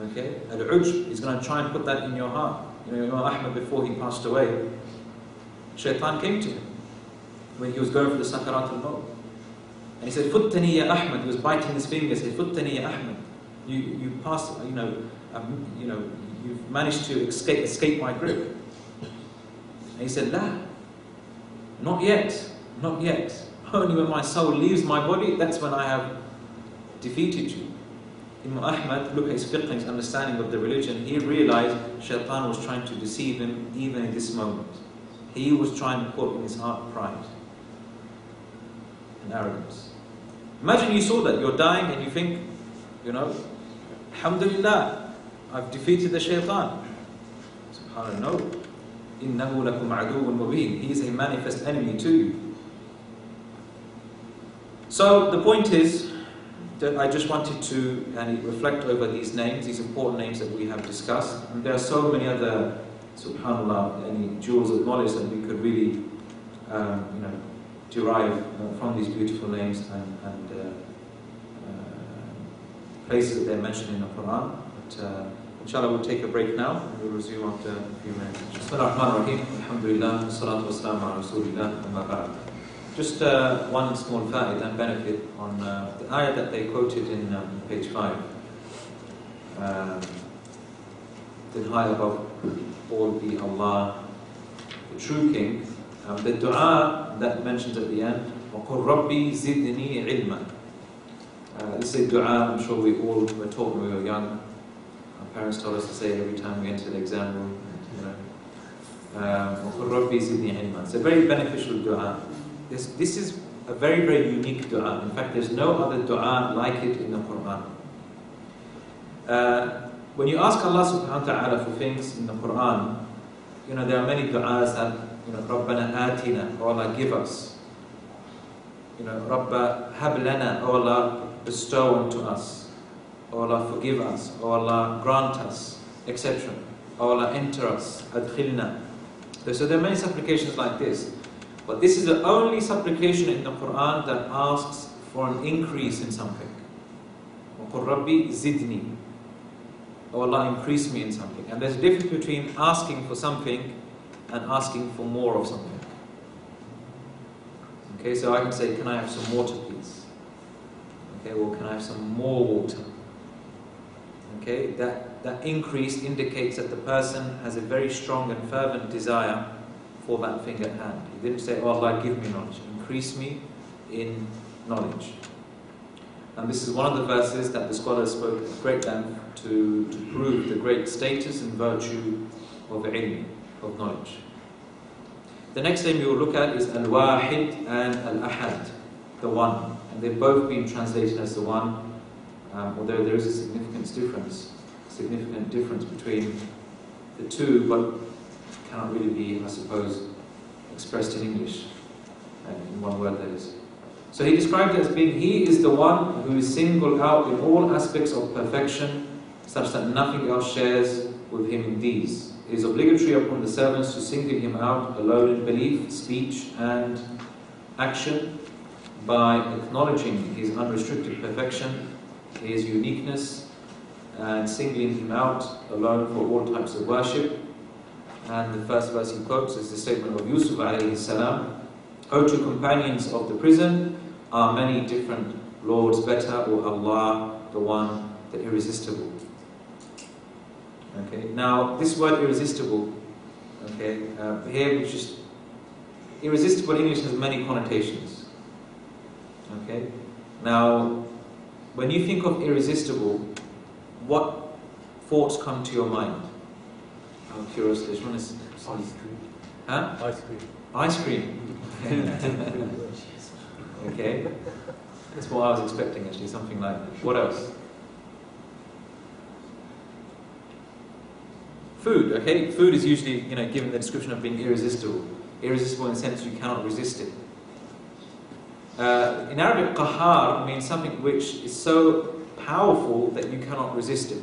Okay? Al-ujb, he's going to try and put that in your heart. You know, Imam Ahmad, before he passed away, shaitan came to him when he was going for the sakarat al-maut. And he said, Futtani ya Ahmad. He was biting his fingers. He said, Futtani ya Ahmad. You, you passed, you know, um, you know, you've managed to escape, escape my grip. And he said, La, not yet, not yet. Only when my soul leaves my body, that's when I have defeated you. Imam Ahmad, look at his fiqh, his understanding of the religion, he realized shaitan was trying to deceive him even in this moment. He was trying to put in his heart pride and arrogance. Imagine you saw that, you're dying and you think, you know, Alhamdulillah, I've defeated the shaitan. SubhanAllah, no. إِنَّهُ لَكُمْ عَدُوٌ مُبِينٌ He is a manifest enemy to you. So the point is that I just wanted to and reflect over these names, these important names that we have discussed. And there are so many other, subhanAllah, any jewels of knowledge that we could really, um, you know, derive uh, from these beautiful names and, and uh, uh, places that they're mentioned in the Quran. But uh, inshallah, we'll take a break now and we'll resume after a few minutes. Bismillahir-Rahmanir-Rahim. Alhamdulillah. Salatu wassalamu ala Rasulillah. Just uh, one small fa'idah and benefit on uh, the ayah that they quoted in um, page 5. Um, the high above all be Allah, the true King. Um, the dua that mentions at the end, وَقُلْ رَبِّي زِدْنِي عِلْمًا uh, This is a dua I'm sure we all were taught when we were young. Our parents told us to say it every time we enter the exam room. You know. Um, وَقُلْ رَبِّي زِدْنِي عِلْمًا It's a very beneficial dua. This, this is a very, very unique dua. In fact, there's no other dua like it in the Quran. Uh, when you ask Allah subhanahu wa ta'ala for things in the Quran, you know, there are many du'as that, you know, Rabbana atina, O Allah, give us. You know, Rabba hablana, O Allah, bestow unto us. O Allah, forgive us. O Allah, grant us, etc. O Allah, enter us, adkhilna. So there are many supplications like this. But this is the only supplication in the Quran that asks for an increase in something. Rabbi zidni. Oh Allah, increase me in something. And there's a difference between asking for something and asking for more of something. Okay, so I can say, can I have some water, please? Okay, well, can I have some more water? Okay, that, that increase indicates that the person has a very strong and fervent desire for that thing at hand. He didn't say, Oh Allah, give me knowledge. Increase me in knowledge. And this is one of the verses that the scholars spoke at great length to, to prove the great status and virtue of ilm, of knowledge. The next name we will look at is Al-Wahid and Al-Ahad, the one. And they've both been translated as the one, um, although there is a significant difference, significant difference between the two, but cannot really be, I suppose, expressed in English, uh, in one word that is. So he described it as being, He is the one who is singled out in all aspects of perfection, such that nothing else shares with him in these. It is obligatory upon the servants to single him out alone in belief, speech, and action by acknowledging his unrestricted perfection, his uniqueness, and singling him out alone for all types of worship. And the first verse he quotes is the statement of Yusuf alayhi salam, O two companions of the prison, are many different lords better, or Allah, the one, the irresistible. Okay, now this word irresistible, okay, uh, here which is irresistible in English has many connotations. Okay, now when you think of irresistible, what thoughts come to your mind? I'm curious. This one is Ice cream. huh? Ice cream. Ice cream. okay, that's what I was expecting actually. Something like that. What else? Food, okay? Food is usually, you know, given the description of being irresistible. Irresistible in the sense you cannot resist it. Uh, in Arabic, qahar means something which is so powerful that you cannot resist it.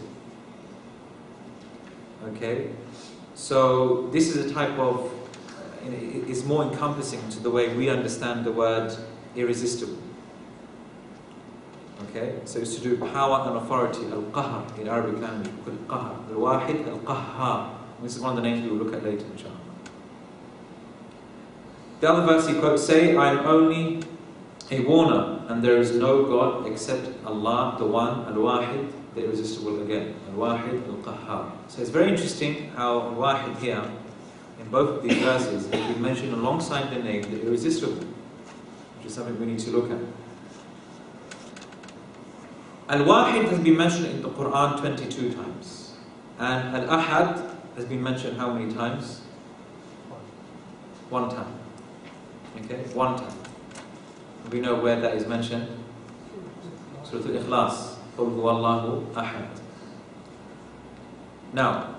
Okay? So, this is a type of, it- more encompassing to the way we understand the word irresistible. Okay, so it's to do power and authority, al qahar in Arabic language, we call it qahar, al wahid, al qahhar. This is one of the names we will look at later, inshallah. The other verse he quotes say, I am only a warner, and there is no God except Allah, the one, al wahid, the irresistible again, al wahid, al qahhar. So it's very interesting how al wahid here, in both of these verses, has been mentioned alongside the name, the irresistible, which is something we need to look at. Al-Wahid has been mentioned in the Quran 22 times. And Al-Ahad has been mentioned how many times? One time. Okay, one time. We know where that is mentioned. Surah Al-Ikhlas. قُلْ هُوَ اللَّهُ أَحَدٌ Now,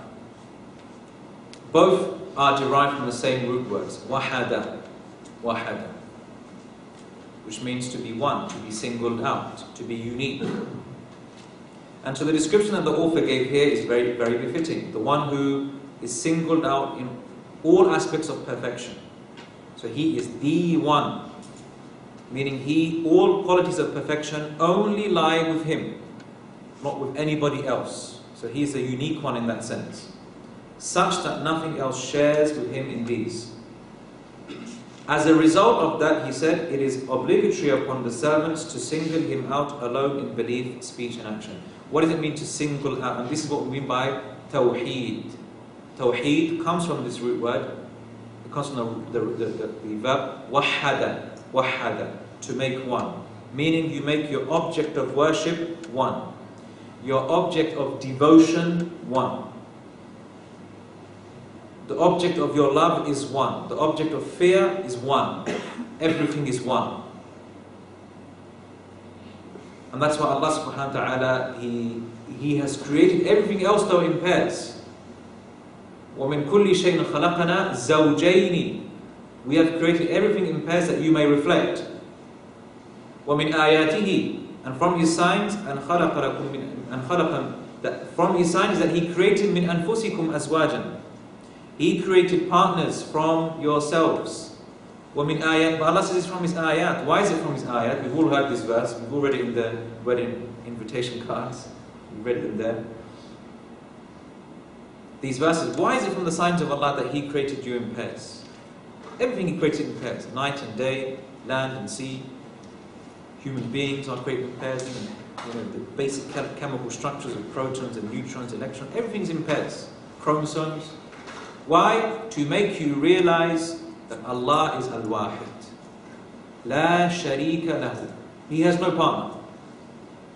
both are derived from the same root words. Wahada. Wahada which means to be one, to be singled out, to be unique. And so the description that the author gave here is very, very befitting. The one who is singled out in all aspects of perfection. So he is the one, meaning he, all qualities of perfection only lie with him, not with anybody else. So he is a unique one in that sense, such that nothing else shares with him in these. As a result of that, he said, it is obligatory upon the servants to single him out alone in belief, speech, and action. What does it mean to single out? And this is what we mean by tawheed. Tawheed comes from this root word. It comes from the, the, the, the verb wahada, wahada, to make one. Meaning you make your object of worship one Your object of devotion one. The object of your love is one. The object of fear is one. Everything is one. And that's why Allah subhanahu wa ta'ala, He, he has created everything else though in pairs. وَمِن كُلِّ شَيْءٍ خَلَقَنَا زَوْجَيْنِ We have created everything in pairs that you may reflect. وَمِن آيَاتِهِ And from His signs, and خَلَقَ لَكُم مِّن and that from his signs that he created min anfusikum azwajan, He created partners from yourselves. وَمِنْ آيَاتٍ But Allah says it's from his ayat. Why is it from his ayat? We've all heard this verse. We've all read it in the wedding invitation cards. We've read them there. These verses. Why is it from the signs of Allah that he created you in pairs? Everything he created in pairs. Night and day, land and sea. Human beings are created in pairs. You know, the basic chemical structures of protons and neutrons, electrons. Everything's in pairs. Chromosomes. Why? To make you realize that Allah is Al-Wahid. La sharika lahu. He has no partner.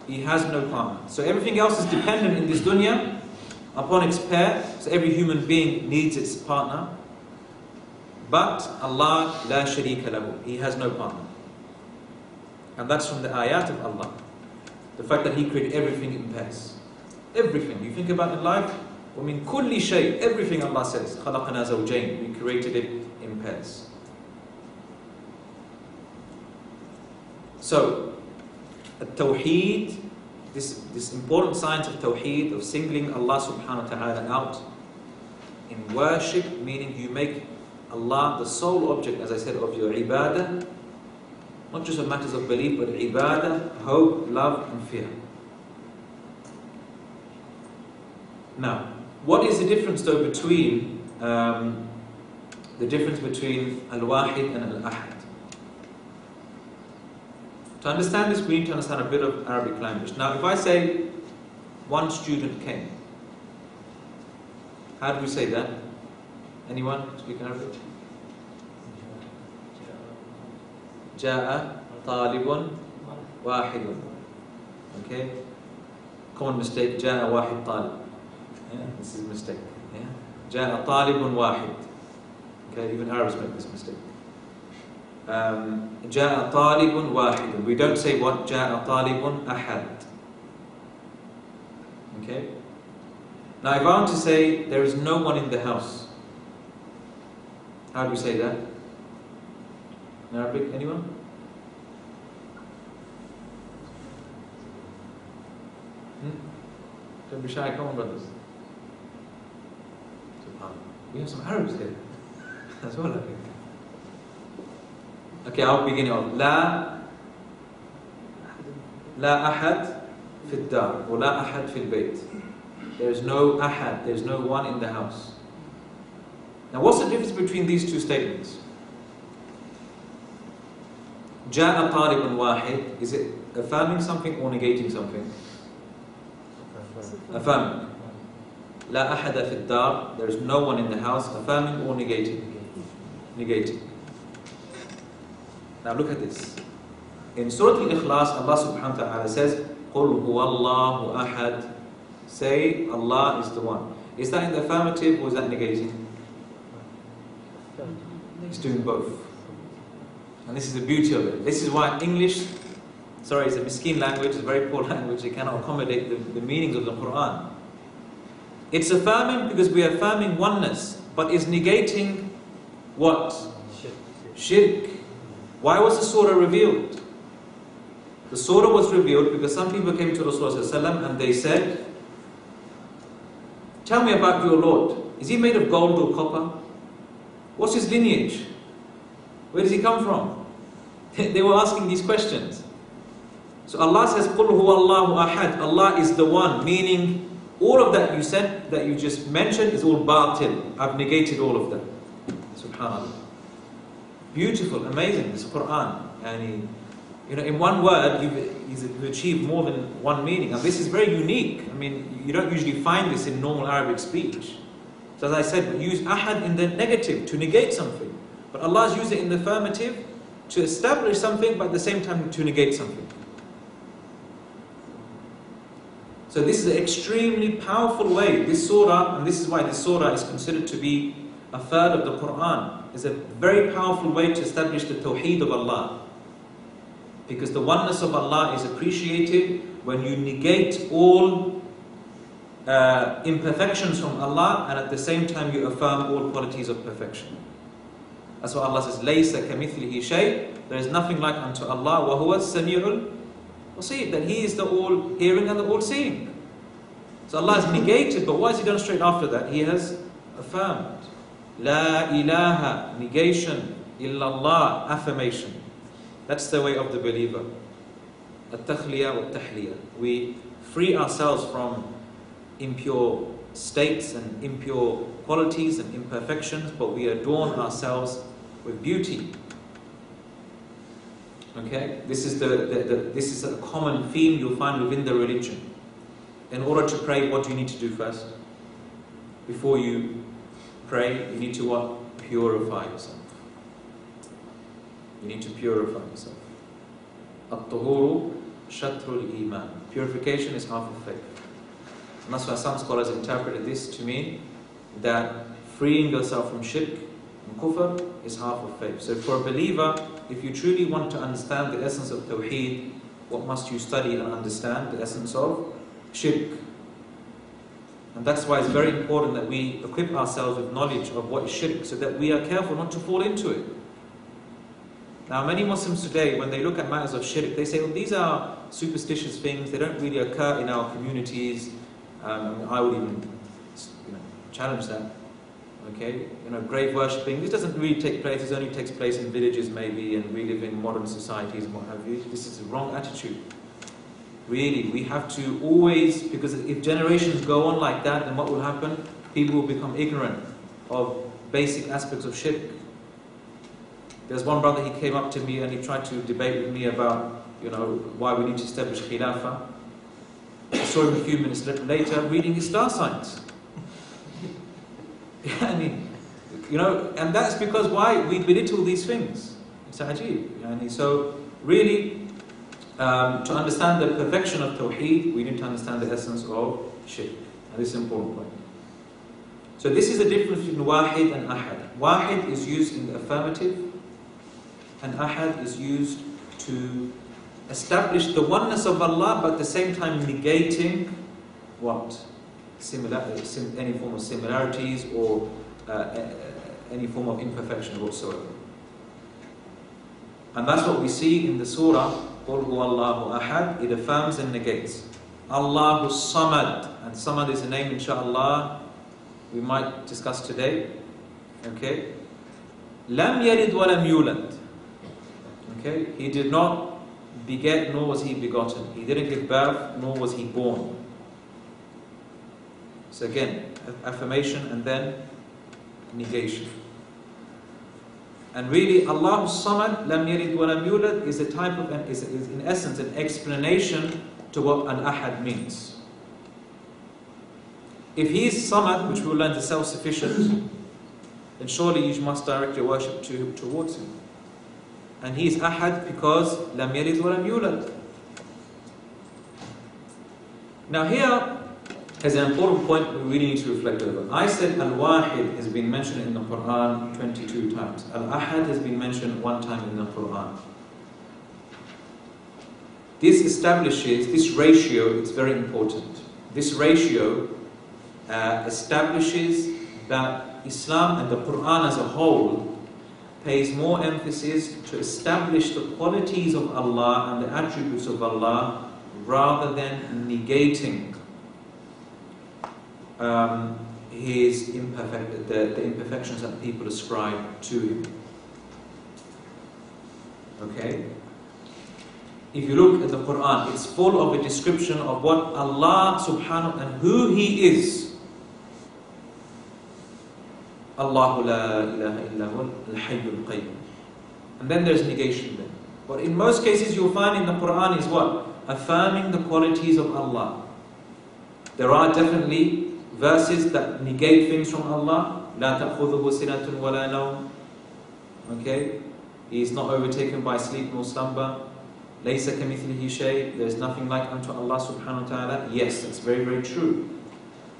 He has no partner. So everything else is dependent in this dunya upon its pair. So every human being needs its partner. But Allah, la sharika lahu. He has no partner. And that's from the ayat of Allah. The fact that He created everything in pairs, Everything. You think about in life, I mean, kulli shay, everything Allah says, khalaqna zawjayn, we created it in pairs. So, Tawheed, this, this important science of Tawheed, of singling Allah subhanahu wa ta'ala out in worship, meaning you make Allah the sole object, as I said, of your ibadah, not just of matters of belief, but ibadah, hope, love, and fear. Now, what is the difference though between um, the difference between al-wahid and al-ahad? To understand this, we need to understand a bit of Arabic language. Now, if I say one student came, how do we say that? Anyone speak Arabic? جاء طالب واحد. Okay? Common mistake. جاء واحد طالب. Yeah, this is a mistake. Yeah? جاء طالب واحد. Okay, even Arabs make this mistake. Um, جاء طالب واحد. We don't say what جاء طالب أحد. Okay? Now, if I want to say there is no one in the house, how do we say that? In Arabic, anyone? Don't be shy, come on, brothers. We have some Arabs here. As well, I think. Okay, I'll begin it off. لا لا أحد في الدار ولا أحد في البيت. There is no ahad, there is no one in the house. Now, what's the difference between these two statements? جاء طالب واحد, is it affirming something or negating something? Affirming. لا أحد في الدار, there is no one in the house, affirming or negating? Negating. Now look at this. In Surah Al-Ikhlas, Allah subhanahu wa ta'ala says, قُلْ هُوَ اللَّهُ أَحَدٌ Say, Allah is the one. Is that in the affirmative or is that negating? It's doing both. And this is the beauty of it. This is why English, sorry, it's a miskin language, it's a very poor language, it cannot accommodate the, the meanings of the Quran. It's affirming because we are affirming oneness, but is negating what? Shirk. Why was the surah revealed? The surah was revealed because some people came to Rasulullah and they said, Tell me about your Lord. Is he made of gold or copper? What's his lineage? Where does he come from? they were asking these questions. So Allah says, قُلْ هُوَ اللَّهُ أَحَدٌ Allah is the one, meaning all of that you said, that you just mentioned is all batil. I've negated all of that. Subhanallah. Beautiful, amazing, this Quran. And he, you know, in one word, you've, you've achieved more than one meaning. And this is very unique. I mean, you don't usually find this in normal Arabic speech. So as I said, use ahad in the negative to negate something. But Allah has used it in the affirmative to establish something, but at the same time to negate something. So this is an extremely powerful way. This surah, and this is why this surah is considered to be a third of the Quran is a very powerful way to establish the Tawheed of Allah. Because the oneness of Allah is appreciated when you negate all uh, imperfections from Allah and at the same time you affirm all qualities of perfection. That's why Allah says, لَيْسَ كَمِثْلِهِ شَيْءٍ There is nothing like unto Allah, وَهُوَ السَّمِيعُ See that He is the all hearing and the all seeing. So Allah has negated, but what has He done straight after that? He has affirmed. La ilaha, negation, illallah, affirmation. That's the way of the believer. We free ourselves from impure states and impure qualities and imperfections, but we adorn ourselves with beauty Okay, this is the, the, the, this is a common theme you'll find within the religion. In order to pray, what do you need to do first? Before you pray, you need to what? Purify yourself. You need to purify yourself. At-tuhuru shatrul iman. Purification is half of faith. And that's why some scholars interpreted this to mean that freeing yourself from shirk and kufr is half of faith. So for a believer, if you truly want to understand the essence of tawheed, what must you study and understand? The essence of shirk. And that's why it's very important that we equip ourselves with knowledge of what is shirk so that we are careful not to fall into it. Now, many Muslims today, when they look at matters of shirk, they say, well, these are superstitious things, they don't really occur in our communities. Um, I would even you know, challenge that. Okay, you know, grave worshipping. This doesn't really take place. This only takes place in villages, maybe, and we live in modern societies and what have you. This is a wrong attitude. Really, we have to always, because if generations go on like that, then what will happen? People will become ignorant of basic aspects of shirk. There's one brother, he came up to me and he tried to debate with me about, you know, why we need to establish Khilafah. I saw him a few minutes later reading his star signs. I mean, you know, and that's because why we belittle these things. It's ajib. And so, really, um, to understand the perfection of Tawheed, we need to understand the essence of shirk. And this is an important point. So this is the difference between wahid and ahad. Wahid is used in the affirmative, and ahad is used to establish the oneness of Allah, but at the same time negating what? Similar, any form of similarities or uh, any form of imperfection whatsoever. And that's what we see in the surah, Qul Allahu Ahad, it affirms and negates. Allahu Samad, and Samad is a name, inshallah, we might discuss today. Okay? Lam yalid wa lam. Okay? He did not beget nor was he begotten. He didn't give birth nor was he born. So again, affirmation and then negation. And really, Allah Samad, Lam Yalid wa Lam Yulad, is a type of, is, is in essence an explanation to what an Ahad means. If he is Samad, which we will learn is self sufficient, then surely you must direct your worship to, towards him. And he is Ahad because Lam Yalid wa Lam Yulad. Now, here is an important point we really need to reflect over. I said Al Wahid has been mentioned in the Quran 22 times, Al Ahad has been mentioned one time in the Quran. This establishes, this ratio is very important. This ratio uh, establishes that Islam and the Quran as a whole pays more emphasis to establish the qualities of Allah and the attributes of Allah rather than negating um, his imperfect, the, the imperfections that people ascribe to him. Okay? If you look at the Quran, it's full of a description of what Allah subhanahu and who He is. Allahu la ilaha illa al-hayyul qayyum. And then there's negation then. But in most cases you'll find in the Quran is what? Affirming the qualities of Allah. There are definitely verses that negate things from Allah. لا تأخذه سنة ولا نوم. Okay? He is not overtaken by sleep nor slumber. ليس كمثله شيء. There is nothing like unto Allah subhanahu wa ta'ala. Yes, that's very, very true.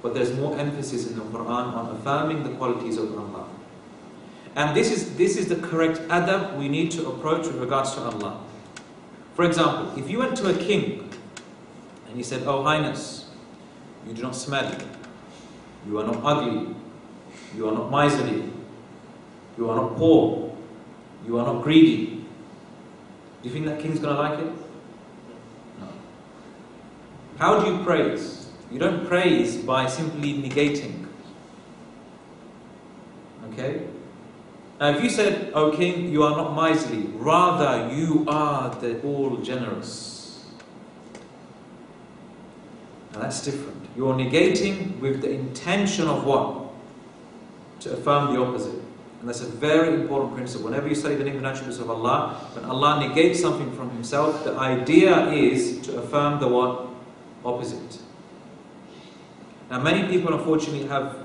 but there's more emphasis in the Quran on affirming the qualities of Allah. And this is, this is the correct adab we need to approach with regards to Allah. For example, if you went to a king and he said, Oh Highness, you do not smell, you are not ugly, you are not miserly, you are not poor, you are not greedy. Do you think that king's going to like it? No. How do you praise? You don't praise by simply negating. Okay? Now, if you said, O king, you are not miserly, rather you are the all generous. Now that's different. You're negating with the intention of what? To affirm the opposite. And that's a very important principle. Whenever you study the name and attributes of Allah, when Allah negates something from Himself, the idea is to affirm the what? Opposite. Now, many people unfortunately have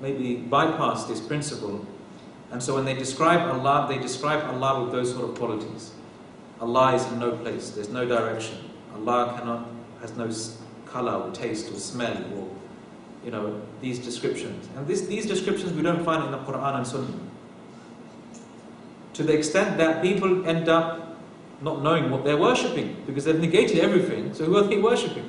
maybe bypassed this principle, and so when they describe Allah, they describe Allah with those sort of qualities. Allah is in no place, there's no direction. Allah cannot, has no color or taste or smell or you know, these descriptions. And this, these descriptions we don't find in the Quran and Sunnah. To the extent that people end up not knowing what they're worshipping because they've negated everything, so who are they worshipping?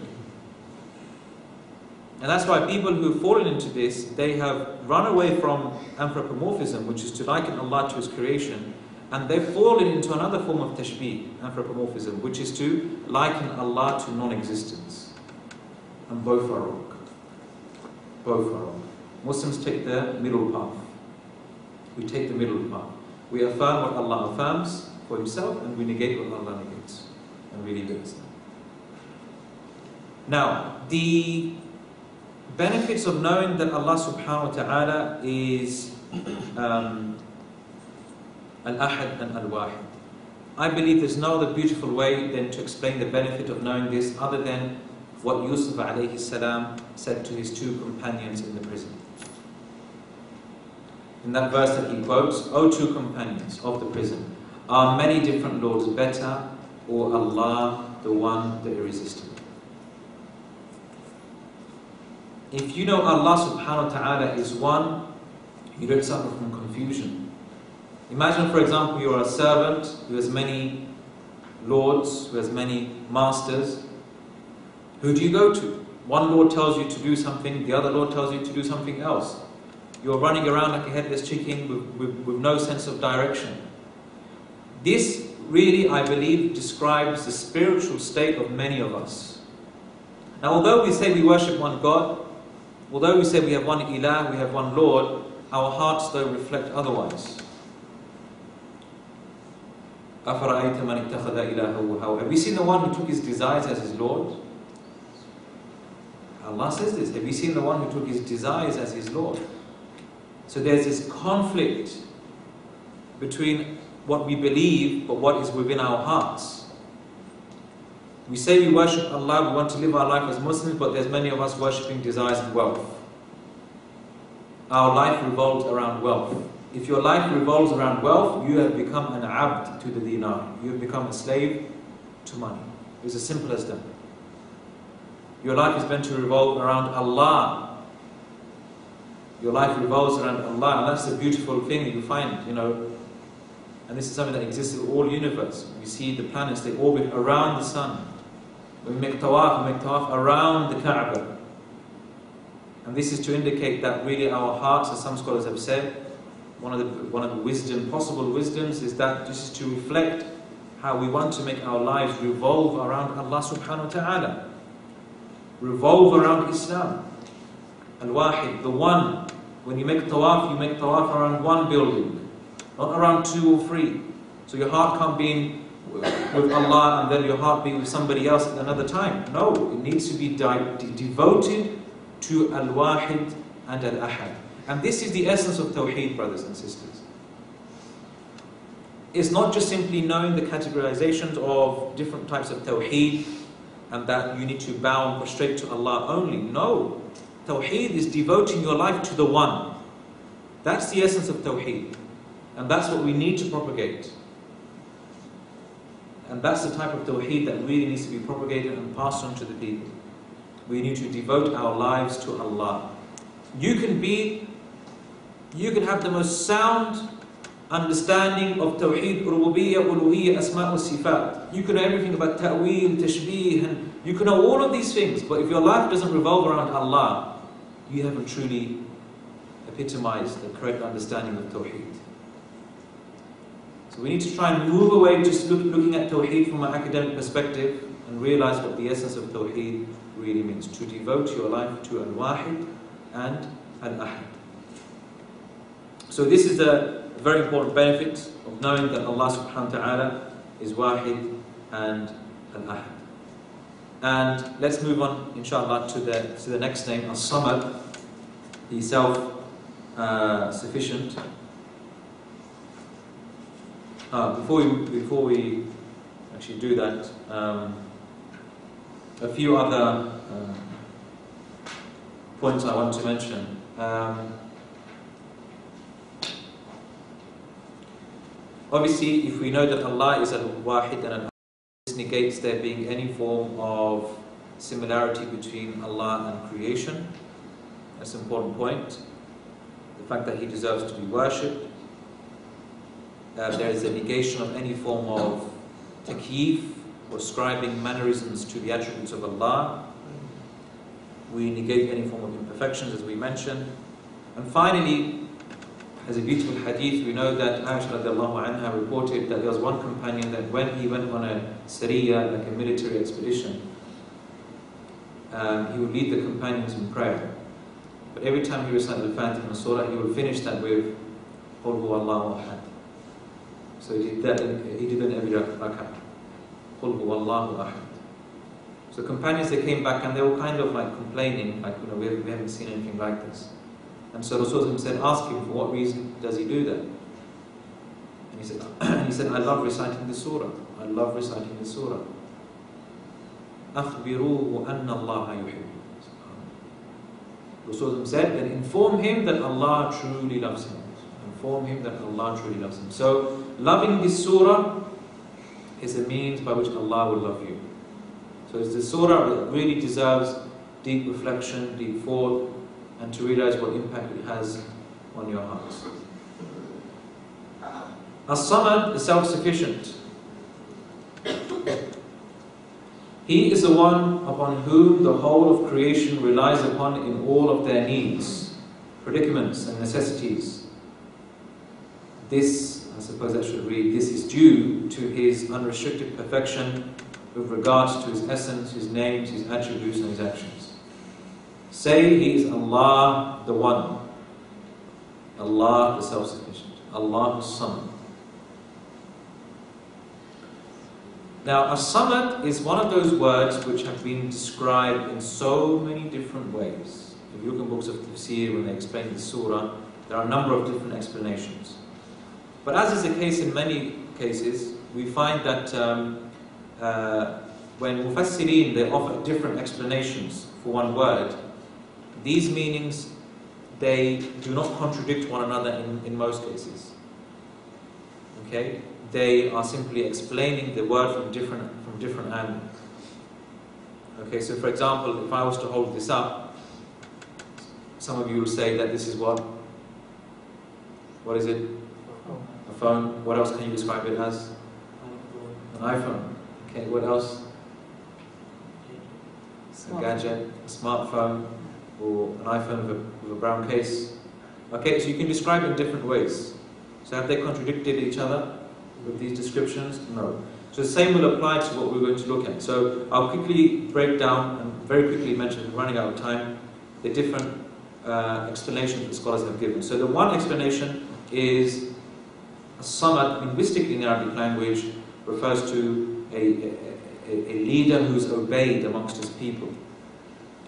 And that's why people who've fallen into this, they have run away from anthropomorphism, which is to liken Allah to His creation, and they've fallen into another form of tashbih, anthropomorphism, which is to liken Allah to non-existence. And both are wrong. Both are wrong. Muslims take the middle path. We take the middle path. We affirm what Allah affirms for Himself, and we negate what Allah negates, and we leave it as that. Now, the benefits of knowing that Allah subhanahu wa ta'ala is um, Al-Ahad and Al-Wahid. I believe there's no other beautiful way than to explain the benefit of knowing this other than what Yusuf alayhi salam said to his two companions in the prison. In that verse that he quotes, O two companions of the prison, are many different lords better or Allah the one the irresistible? If you know Allah subhanahu wa ta'ala is one, you don't suffer from confusion. Imagine, for example, you're a servant who has many lords, who has many masters. Who do you go to? One lord tells you to do something, the other lord tells you to do something else. You're running around like a headless chicken with, with, with no sense of direction. This really, I believe, describes the spiritual state of many of us. Now, although we say we worship one God, Although we say we have one ilah, we have one Lord, our hearts though reflect otherwise. Have we seen the one who took his desires as his Lord? Allah says this. Have you seen the one who took his desires as his Lord? So there's this conflict between what we believe but what is within our hearts. We say we worship Allah, we want to live our life as Muslims, but there's many of us worshipping desires and wealth. Our life revolves around wealth. If your life revolves around wealth, you have become an abd to the dinar. You have become a slave to money. It's as simple as that. Your life is meant to revolve around Allah. Your life revolves around Allah, and that's the beautiful thing that you find, you know. And this is something that exists in all universe. We see the planets, they orbit around the sun. We make tawaf, we make tawaf around the Kaaba. And this is to indicate that really our hearts, as some scholars have said, one of the one of the wisdom, possible wisdoms, is that this is to reflect how we want to make our lives revolve around Allah subhanahu wa ta'ala. Revolve around Islam. Al-Wahid, the one. When you make tawaf, you make tawaf around one building, not around two or three. So your heart can't be in with Allah and then your heart be with somebody else at another time. No, it needs to be de devoted to Al-Wahid and Al-Ahad. And this is the essence of Tawheed, brothers and sisters. It's not just simply knowing the categorizations of different types of Tawheed and that you need to bow and prostrate to Allah only. No. Tawheed is devoting your life to the One. That's the essence of Tawheed. And that's what we need to propagate. And that's the type of tawheed that really needs to be propagated and passed on to the people. We need to devote our lives to Allah. You can be, you can have the most sound understanding of Tawheed, Rububiyyah, Uluhiyyah, Asma' wa Sifat. You can know everything about Ta'weel, Tashbih, and you can know all of these things, but if your life doesn't revolve around Allah, you haven't truly epitomized the correct understanding of Tawheed. So we need to try and move away just look, looking at Tawheed from an academic perspective and realize what the essence of Tawheed really means. To devote your life to Al-Wahid and Al-Ahad. So this is a very important benefit of knowing that Allah subhanahu wa ta'ala is Wahid and Al-Ahad. And let's move on, inshallah, to the, to the next name, As-Samad, the self-sufficient. Uh, uh, before, we, before we actually do that, um, a few other uh, points I want to mention. Um, obviously, if we know that Allah is al-Wahid and al this negates there being any form of similarity between Allah and creation. That's an important point. The fact that He deserves to be worshipped. Uh, there is a negation of any form of takyif, ascribing mannerisms to the attributes of Allah. We negate any form of imperfections, as we mentioned. And finally, as a beautiful hadith, we know that Aisha anha reported that there was one companion that when he went on a sariya, like a military expedition, um, he would lead the companions in prayer. But every time he recited the Fatiha and Surah, he would finish that with Qul Allahu ahad. So he did that in, he did that every rak'ah. Qul Allahu ahad. So companions, they came back and they were kind of like complaining, like, you know, we haven't seen anything like this. And so Rasulullah said, ask him for what reason does he do that? And he said, he said, I love reciting the surah. I love reciting the surah. أخبروه أن الله يحب Rasulullah said, then inform him that Allah truly loves him. Inform him that Allah truly loves him. So, loving this surah is a means by which Allah will love you. So, it's the surah that really deserves deep reflection, deep thought, and to realize what impact it has on your hearts. As-Samad, the self-sufficient. He is the one upon whom the whole of creation relies upon in all of their needs, predicaments, and necessities. This, I suppose I should read, this is due to his unrestricted perfection with regards to his essence, his names, his attributes, and his actions. Say He is Allah the One, Allah the Self Sufficient, Allah the Samad. Now, as-samad is one of those words which have been described in so many different ways. If you look in books of tafsir, when they explain the surah, there are a number of different explanations. But as is the case in many cases, we find that um, uh, when mufassirin, they offer different explanations for one word, these meanings, they do not contradict one another in, in most cases. Okay? They are simply explaining the word from different, from different angles. Okay, so for example, if I was to hold this up, some of you will say that this is what? What is it? A phone. What else can you describe it as? An iPhone. Okay, what else? A gadget, a smartphone or an iPhone with a, with a brown case. Okay, so you can describe it in different ways. So have they contradicted each other with these descriptions? No. So the same will apply to what we're going to look at. So I'll quickly break down and very quickly mention, running out of time, the different uh, explanations that scholars have given. So the one explanation is a samad, linguistically in Arabic language, refers to a, a, a leader who's obeyed amongst his people.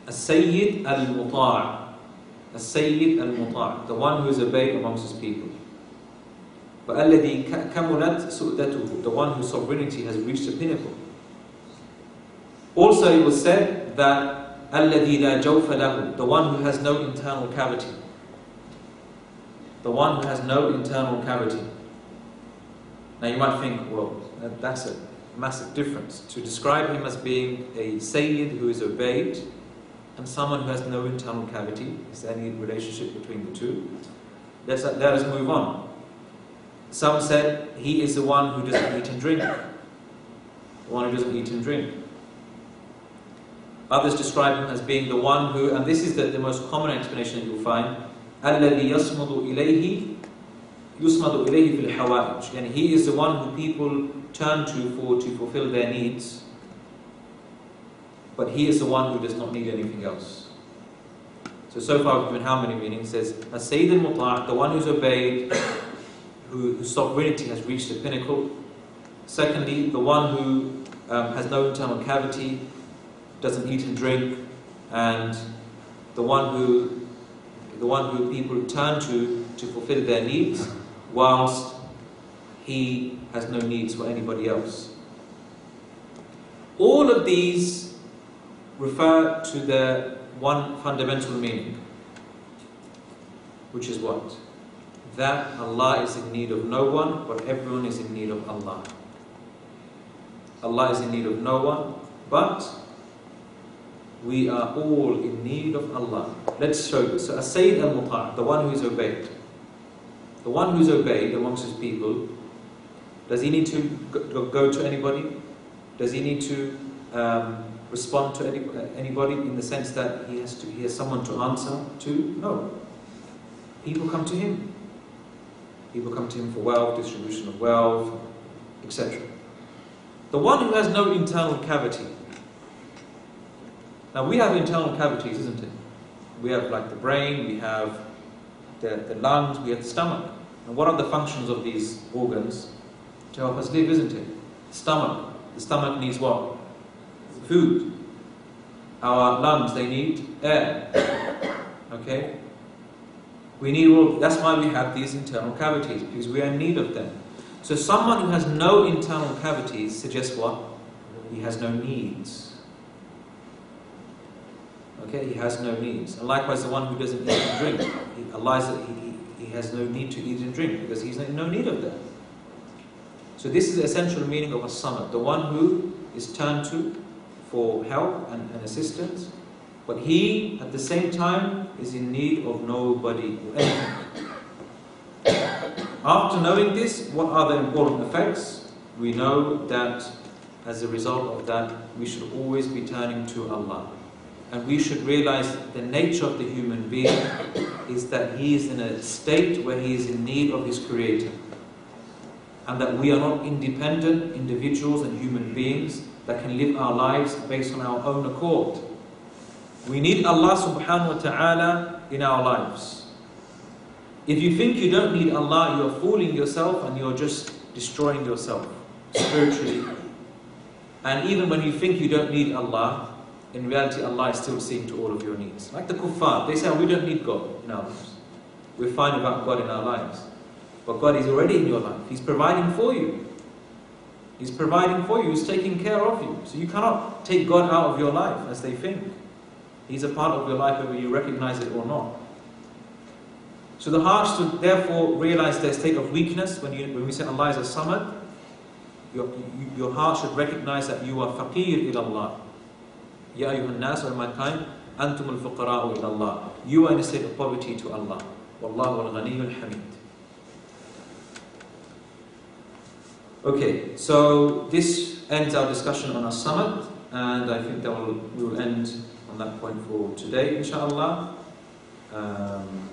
السيد المطاع السيد المطاع the one who is obeyed amongst his people وَالَّذِي كَمُلَتْ سُؤْدَتُهُ the one whose sovereignty has reached the pinnacle also it was said that الَّذِي لَا جَوْفَ لَهُ the one who has no internal cavity the one who has no internal cavity now you might think well that's a massive difference to describe him as being a Sayyid who is obeyed and someone who has no internal cavity? Is there any relationship between the two? Let's, let us move on. Some said he is the one who doesn't eat and drink. The one who doesn't eat and drink. Others describe him as being the one who, and this is the, the most common explanation that you'll find, الذي يصمد إليه يصمد إليه في الحوائج. And he is the one who people turn to for to fulfill their needs. But he is the one who does not need anything else. So, so far we've given how many meanings? It says, As-Sayyid al the one who's obeyed, who, whose sovereignty has reached the pinnacle. Secondly, the one who um, has no internal cavity, doesn't eat and drink, and the one who, the one who people turn to to fulfill their needs, whilst he has no needs for anybody else. All of these refer to the one fundamental meaning, which is what? That Allah is in need of no one, but everyone is in need of Allah. Allah is in need of no one, but we are all in need of Allah. Let's show this. So, As-Sayyid al-Muta', the one who is obeyed. The one who is obeyed amongst his people, does he need to go to anybody? Does he need to um, respond to any, anybody in the sense that he has to he has someone to answer to? No. People come to him. People come to him for wealth, distribution of wealth, etc. The one who has no internal cavity. Now we have internal cavities, isn't it? We have like the brain, we have the, the lungs, we have the stomach. And what are the functions of these organs? To help us live, isn't it? The Stomach. The stomach needs what? Food. Our lungs, they need air. Okay? We need all, that's why we have these internal cavities, because we are in need of them. So someone who has no internal cavities suggests what? He has no needs. Okay, he has no needs. And likewise, the one who doesn't eat and drink, he, Allah he, he has no need to eat and drink because he's in no need of that. So this is the essential meaning of a samad, the one who is turned to for help and, and assistance, but he at the same time is in need of nobody or anything. After knowing this, what are the important effects? We know that as a result of that, we should always be turning to Allah. And we should realize the nature of the human being is that he is in a state where he is in need of his Creator. And that we are not independent individuals and human beings that can live our lives based on our own accord. We need Allah subhanahu wa ta'ala in our lives. If you think you don't need Allah, you're fooling yourself and you're just destroying yourself spiritually. And even when you think you don't need Allah, in reality, Allah is still seeing to all of your needs. Like the kuffar, they say, oh, we don't need God in our lives. We're fine about God in our lives. But God is already in your life. He's providing for you. He's providing for you. He's taking care of you. So you cannot take God out of your life as they think. He's a part of your life whether you recognize it or not. So the heart should therefore realize their state of weakness when, you, when we say Allah is a. Your, your heart should recognize that you are faqir ila Allah. Ya ayyuhan nas, O mankind, antum al-fuqara'u ila Allah. You are in a state of poverty to Allah. Wallahu al-ghani al-hamid. Okay, so this ends our discussion on As-Samad, and I think that will, we will end on that point for today, inshallah. Um,